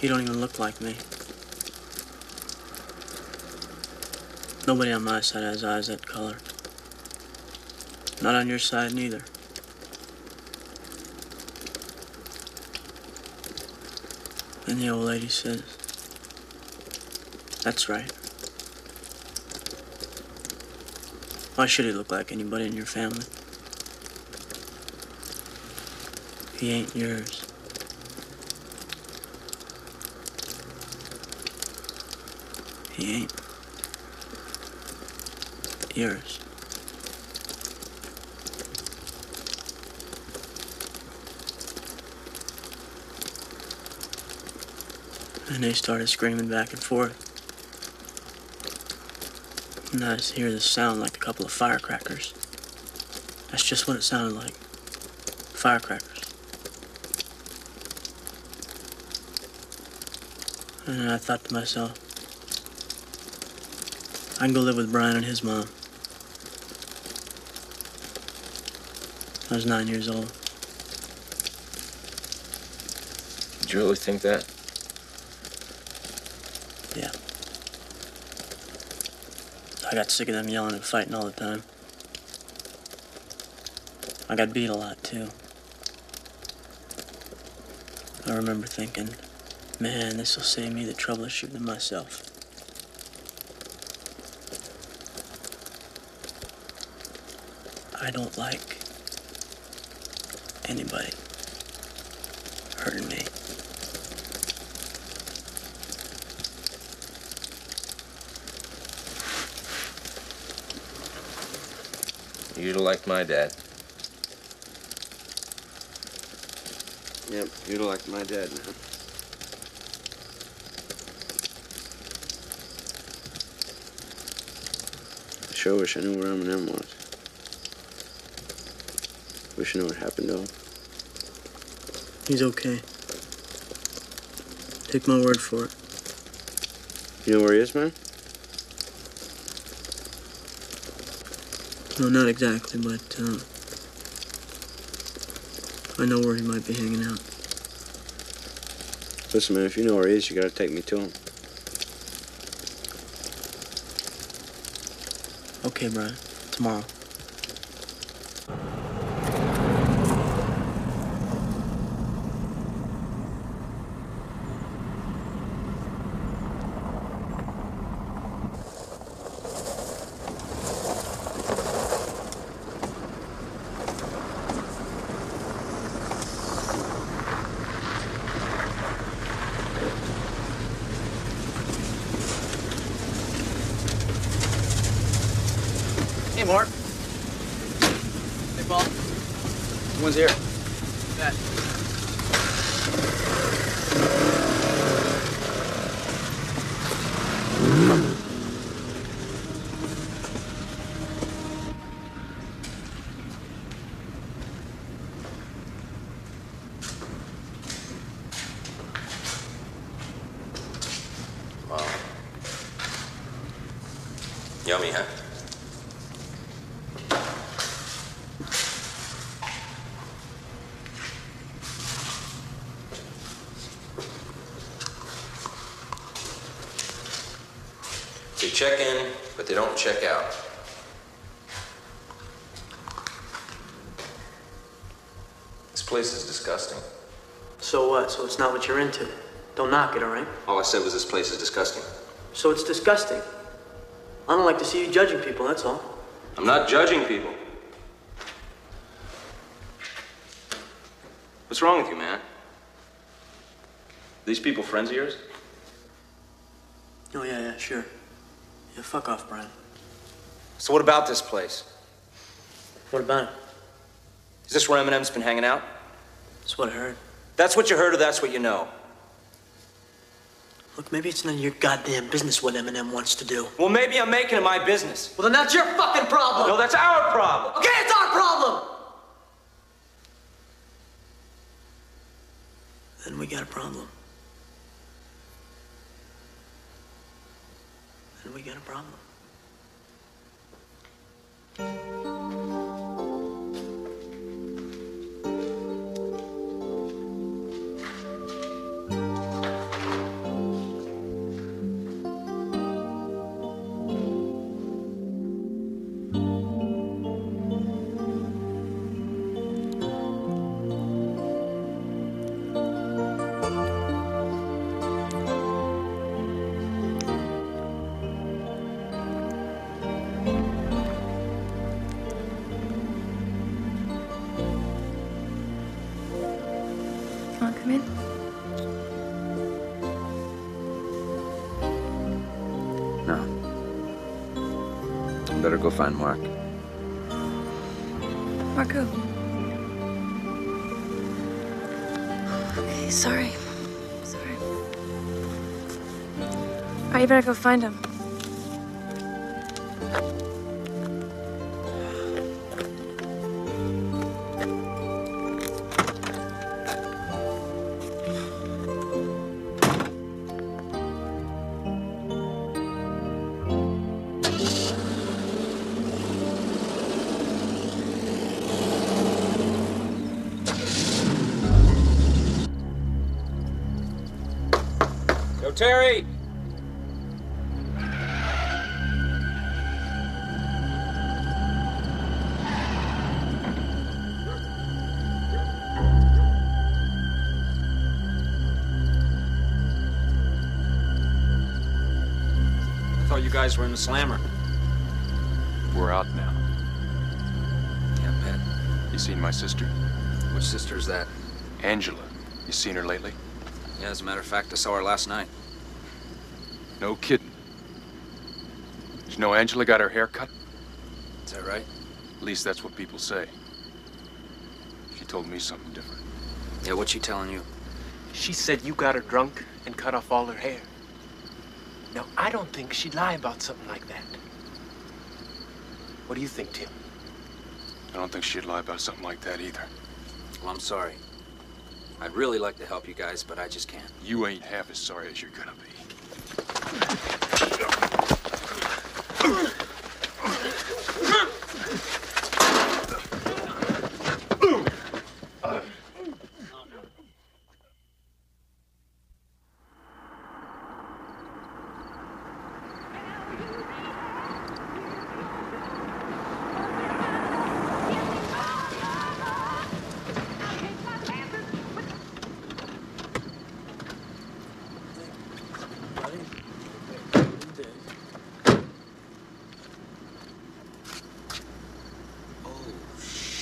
He don't even look like me. Nobody on my side has eyes that color. Not on your side, neither. And the old lady says, That's right. Why should he look like anybody in your family? He ain't yours. He ain't yours. And they started screaming back and forth. And I just hear this sound like a couple of firecrackers. That's just what it sounded like. Firecrackers. And I thought to myself, I can go live with Brian and his mom. I was nine years old. Did you really think that? Yeah. I got sick of them yelling and fighting all the time. I got beat a lot, too. I remember thinking, man, this will save me the trouble of shooting myself. I don't like anybody hurting me. You'd like my dad. Yep, you'd like my dad, man. Sure wish I knew where M&M was. Wish I knew what happened to him. He's okay. Take my word for it. You know where he is, man? No, not exactly, but uh, I know where he might be hanging out. Listen, man, if you know where he is, you gotta take me to him. Okay, Brian. Tomorrow. One's here. That. Wow. Yummy, huh? They check in, but they don't check out. This place is disgusting. So what? So it's not what you're into. Don't knock it, all right? All I said was this place is disgusting. So it's disgusting. I don't like to see you judging people, that's all. I'm not judging people. What's wrong with you, man? These people friends of yours? Oh, yeah, yeah, sure. Yeah, fuck off, Brian. So what about this place? What about it? Is this where M&M's been hanging out? That's what I heard. That's what you heard or that's what you know? Look, maybe it's none of your goddamn business what M&M wants to do. Well, maybe I'm making it my business. Well, then that's your fucking problem. No, that's our problem. Okay, it's our problem. Then we got a problem. Then we got a problem. Find Mark. Marco. Okay, sorry. Sorry. All right, you better go find him. Guys were in the slammer. We're out now. Yeah, bet. You seen my sister? Which sister is that? Angela. You seen her lately? Yeah, as a matter of fact, I saw her last night. No kidding. Did you know Angela got her hair cut? Is that right? At least that's what people say. She told me something different. Yeah, what's she telling you? She said you got her drunk and cut off all her hair. Now, I don't think she'd lie about something like that. What do you think, Tim? I don't think she'd lie about something like that either. Well, I'm sorry. I'd really like to help you guys, but I just can't. You ain't half as sorry as you're gonna be.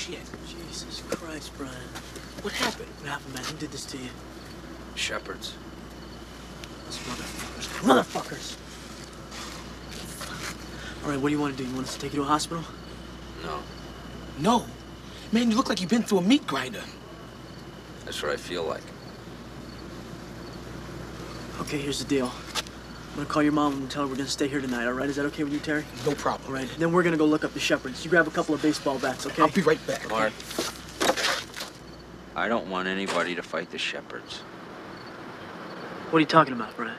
Shit. Jesus Christ, Brian. What happened? What happened, man? Who did this to you? Shepards. Those motherfuckers. Motherfuckers! All right, what do you want to do? You want us to take you to a hospital? No, No. Man, you look like you've been through a meat grinder. that's what I feel like. Okay, here's the deal. I'm gonna call your mom and tell her we're gonna stay here tonight, all right? Is that okay with you, Terry? No problem. All right, then we're gonna go look up the Shepards. You grab a couple of baseball bats, okay? I'll be right back. Mark. I don't want anybody to fight the Shepards. What are you talking about, Brian?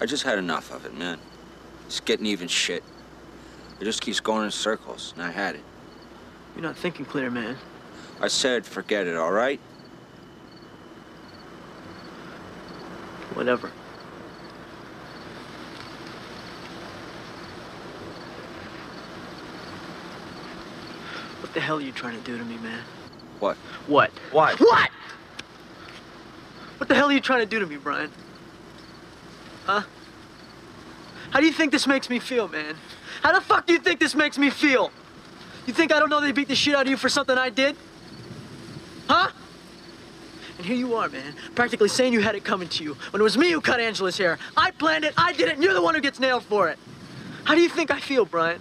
I just had enough of it, man. It's getting even shit. It just keeps going in circles, and I had it. You're not thinking clear, man. I said, forget it, all right? Whatever. What the hell are you trying to do to me, man? What? What? What? What? What the hell are you trying to do to me, Brian? Huh? How do you think this makes me feel, man? How the fuck do you think this makes me feel? You think I don't know they beat the shit out of you for something I did? Huh? And here you are, man, practically saying you had it coming to you when it was me who cut Angela's hair. I planned it, I did it, and you're the one who gets nailed for it. How do you think I feel, Brian?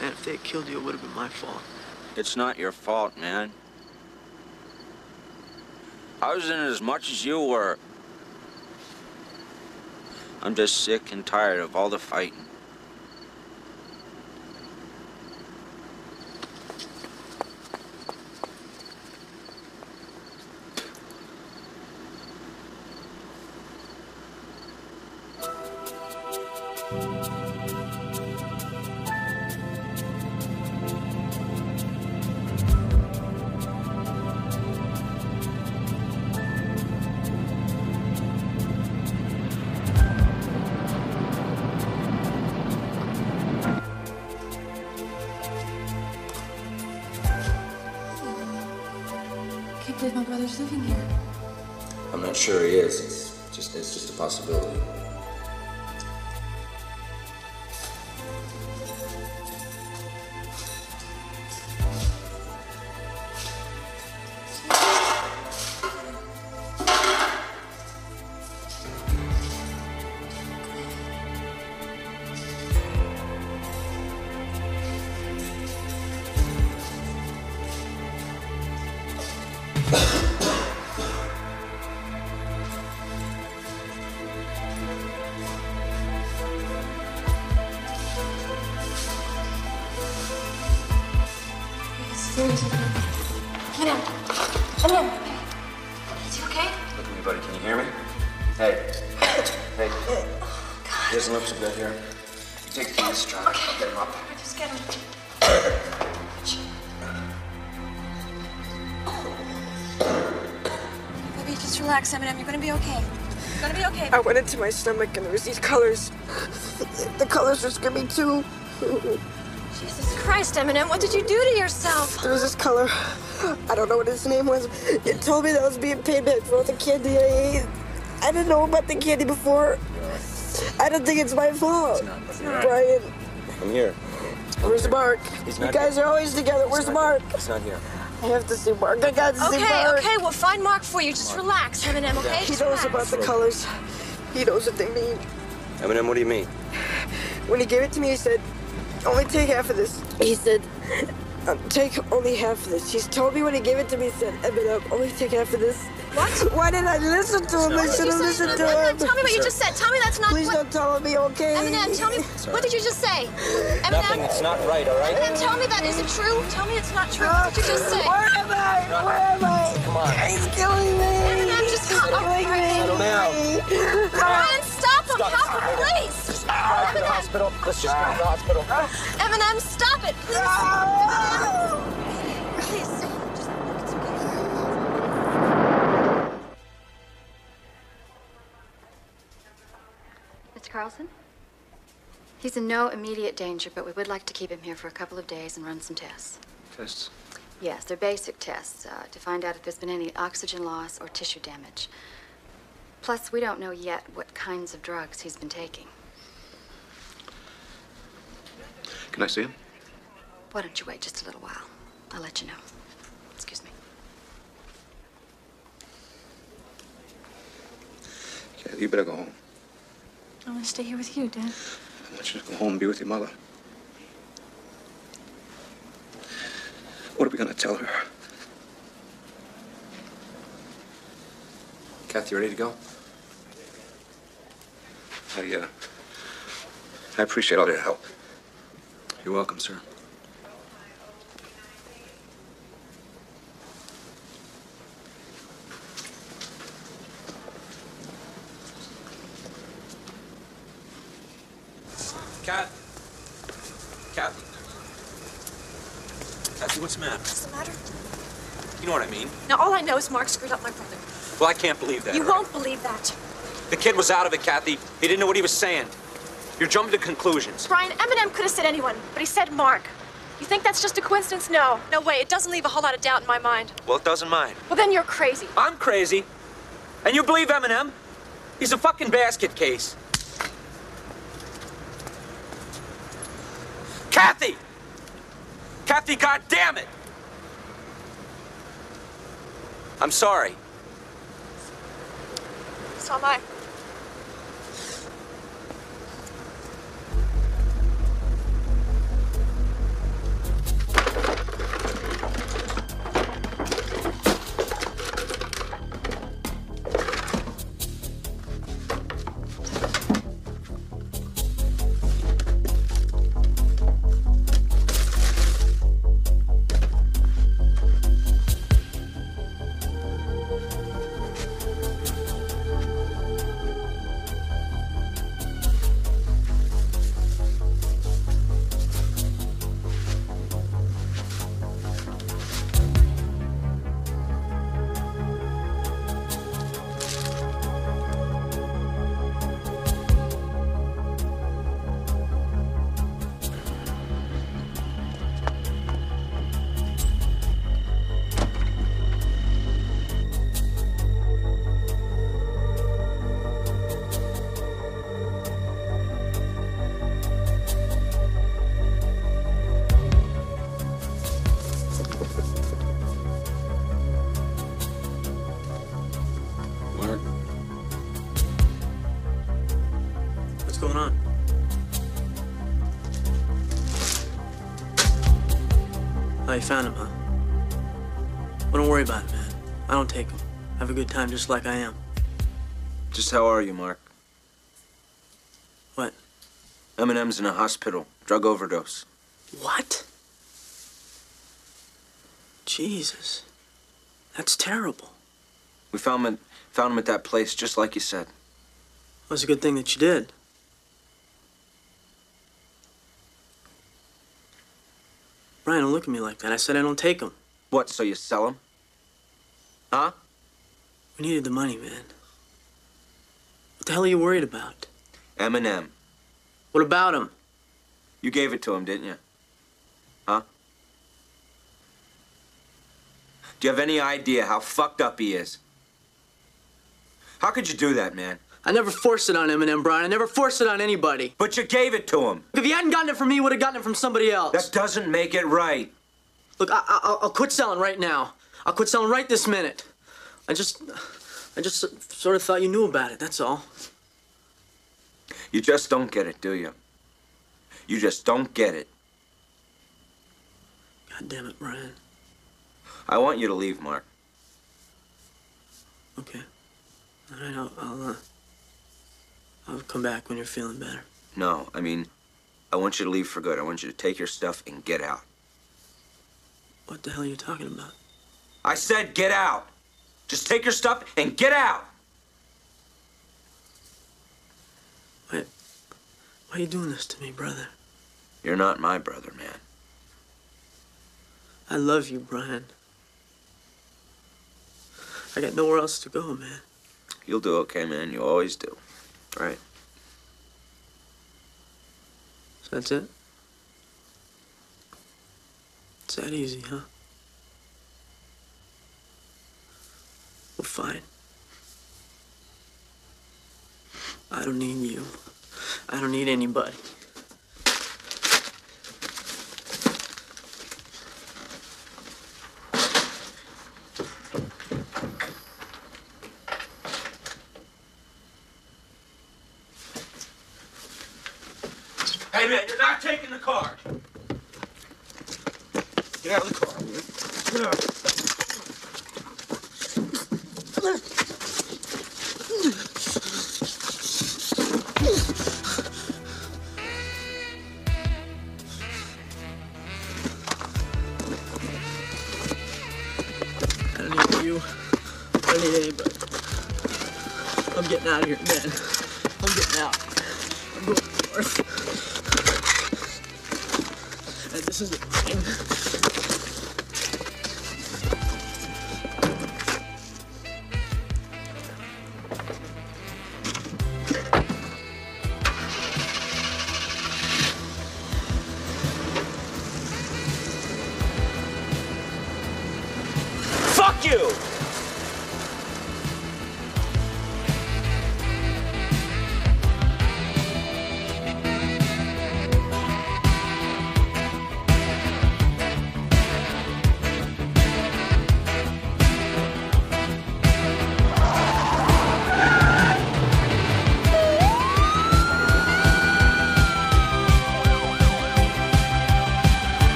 Man, if they had killed you, it would have been my fault. It's not your fault, man. I was in it as much as you were. I'm just sick and tired of all the fighting. Went into my stomach and there was these colors. The colors were screaming too. Jesus Christ, M&M, what did you do to yourself? There was this color. I don't know what his name was. It told me that I was being paid back for all the candy I ate. I didn't know about the candy before. I don't think it's my fault. Brian, I'm here. where's Mark? He's You guys here. are always together. Where's Mark? It's not here. I have to see Mark. I got to see Okay, Mark. okay, we'll find Mark for you. Just relax, M&M, okay? He Just knows relax. about the colors. He knows what they mean. M&M, what do you mean? When he gave it to me, he said, only take half of this. He said, um, take only half of this. He's told me when he gave it to me, he said, M&M, only take half of this. What? Why didn't I listen to him? I should have listened to him. Tell me what you just said. Tell me that's not Please what... don't tell me, okay? M&M, tell me... What did you just say? M&M? Nothing. It's not right, all right? M&M, tell me that isn't true. Tell me it's not true. What did you just say? Where am I? Where am I? Come on. He's killing me. M&M, just calm... Oh, Killing me. Settle down. Brian, stop him! Stop. Help him, please! Just to the hospital. Let's just get him to the hospital. M&M, stop it, please! M&M! Carlson? He's in no immediate danger, but we would like to keep him here for a couple of days and run some tests. Tests. Yes, they're basic tests uh, to find out if there's been any oxygen loss or tissue damage. Plus, we don't know yet what kinds of drugs he's been taking. Can I see him? Why don't you wait just a little while? I'll let you know. Excuse me. Kathy, you better go home. I want to stay here with you, Dad. I want you to go home and be with your mother. What are we gonna tell her? Kathy, you ready to go? I, uh, I appreciate all your help. You're welcome, sir. Cat. Kathy. Kathy, what's the matter? What's the matter? You know what I mean. Now, all I know is Mark screwed up my brother. Well, I can't believe that. You all right? won't believe that. The kid was out of it, Kathy. He didn't know what he was saying. You're jumping to conclusions. Brian, M&M could have said anyone, but he said Mark. You think that's just a coincidence? No. No way. It doesn't leave a whole lot of doubt in my mind. Well, it doesn't mind. Well, then you're crazy. I'm crazy. And you believe M&M? He's a fucking basket case. Kathy! Kathy, God damn it! I'm sorry. So am I. I don't take him. Have a good time just like I am. Just how are you, Mark? What? M&M's in a hospital. Drug overdose. What? Jesus. That's terrible. We found him at, found him at that place, just like you said. Well, it's a good thing that you did. Brian, don't look at me like that. I said I don't take them. What, so you sell him? Huh? We needed the money, man. What the hell are you worried about? M&M. What about him? You gave it to him, didn't you? Huh? Do you have any idea how fucked up he is? How could you do that, man? I never forced it on M&M, Brian. I never forced it on anybody. But you gave it to him. If he hadn't gotten it from me, he would have gotten it from somebody else. That doesn't make it right. Look, I- I- I'll quit selling right now. I'll quit selling right this minute. I just, I just sort of thought you knew about it. That's all. You just don't get it, do you? You just don't get it. God damn it, Brian. I want you to leave, Mark. Okay. All right, I'll, I'll, uh, I'll come back when you're feeling better. No, I mean, I want you to leave for good. I want you to take your stuff and get out. What the hell are you talking about? I said get out. Just take your stuff and get out. Why are you doing this to me, brother? You're not my brother, man. I love you, Brian. I got nowhere else to go, man. You'll do okay, man. You always do. Right? So that's it? It's that easy, huh? Fine. I don't need you. I don't need anybody.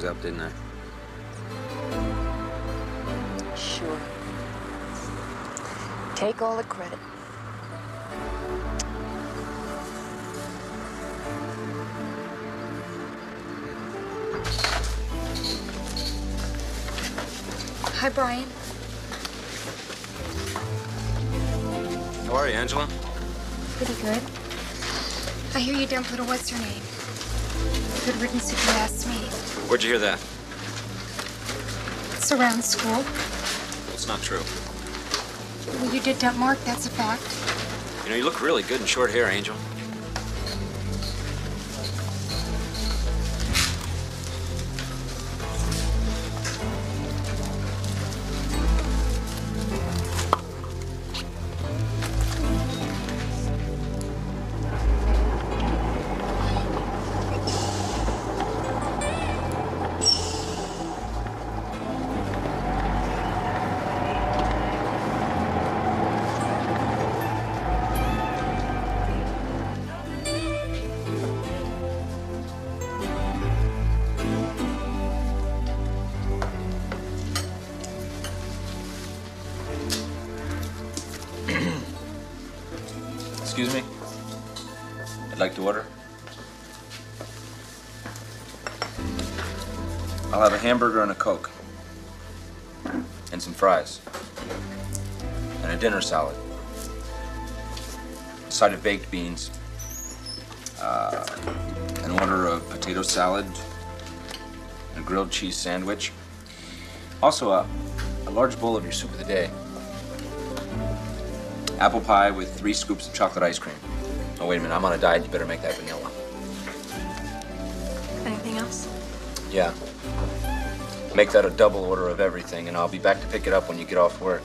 Things up, didn't I? Sure. Take all the credit. Hi, Brian. How are you, Angela? Pretty good. I hear you don't put a what's her Where'd you hear that? It's around school. It's not true. Well, you did dump Mark, that's a fact. You know, you look really good in short hair, Angel. Hamburger and a Coke. And some fries. And a dinner salad. A side of baked beans. Uh, an order of potato salad. And a grilled cheese sandwich. Also, a, a large bowl of your soup of the day. Apple pie with three scoops of chocolate ice cream. Oh, wait a minute, I'm on a diet. You better make that vanilla. Anything else? Yeah. Make that a double order of everything, and I'll be back to pick it up when you get off work.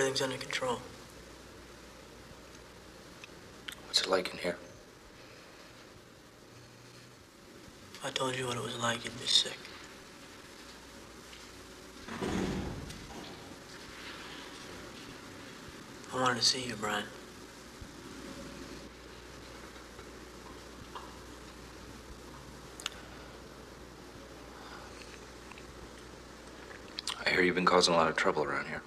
Everything's under control. What's it like in here? If I told you what it was like, you'd be sick. I wanted to see you, Brian. I hear you've been causing a lot of trouble around here.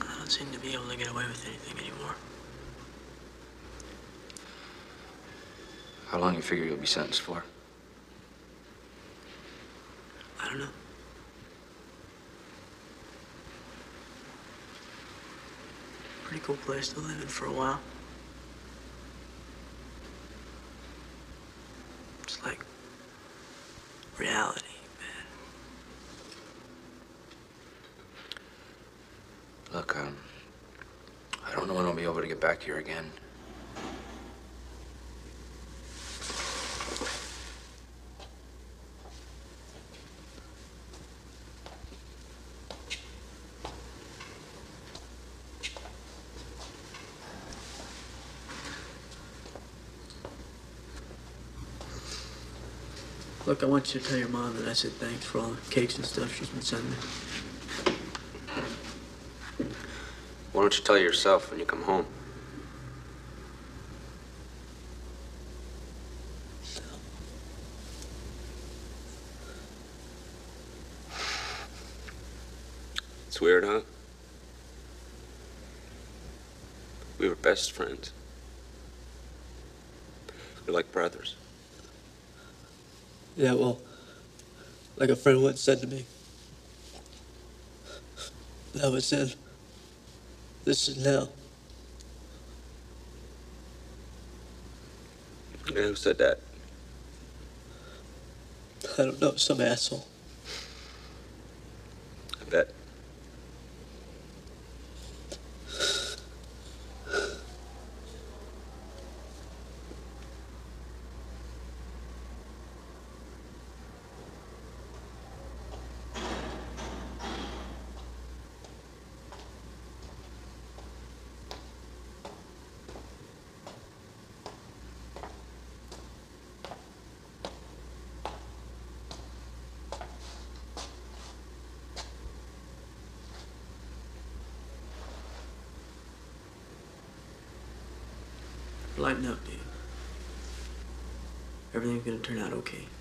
I don't seem to be able to get away with anything anymore. How long you figure you'll be sentenced for? I don't know. Pretty cool place to live in for a while. It's like reality. Look, um, I don't know when I'll be able to get back here again. Look, I want you to tell your mom that I said thanks for all the cakes and stuff she's been sending me. Why don't you tell her yourself when you come home? It's weird, huh? We were best friends. We're like brothers. Yeah, well, like a friend once said to me, that was in. This is now. man, who said that? I don't know, some asshole. I bet. Lighten up, dude. Turn out okay.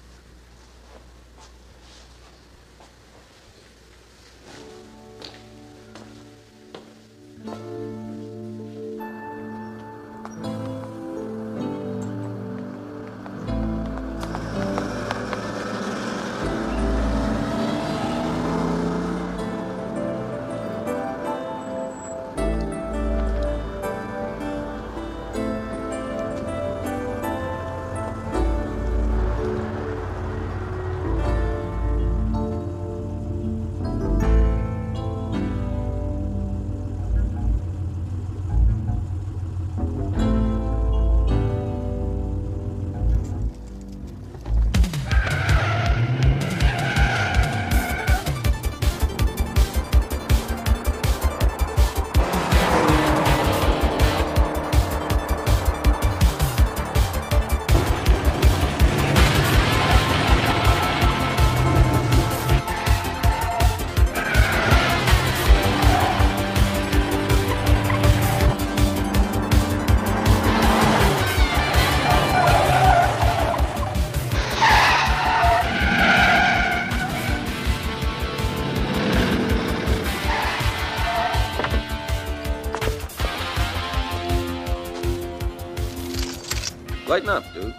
Lighten up, dude.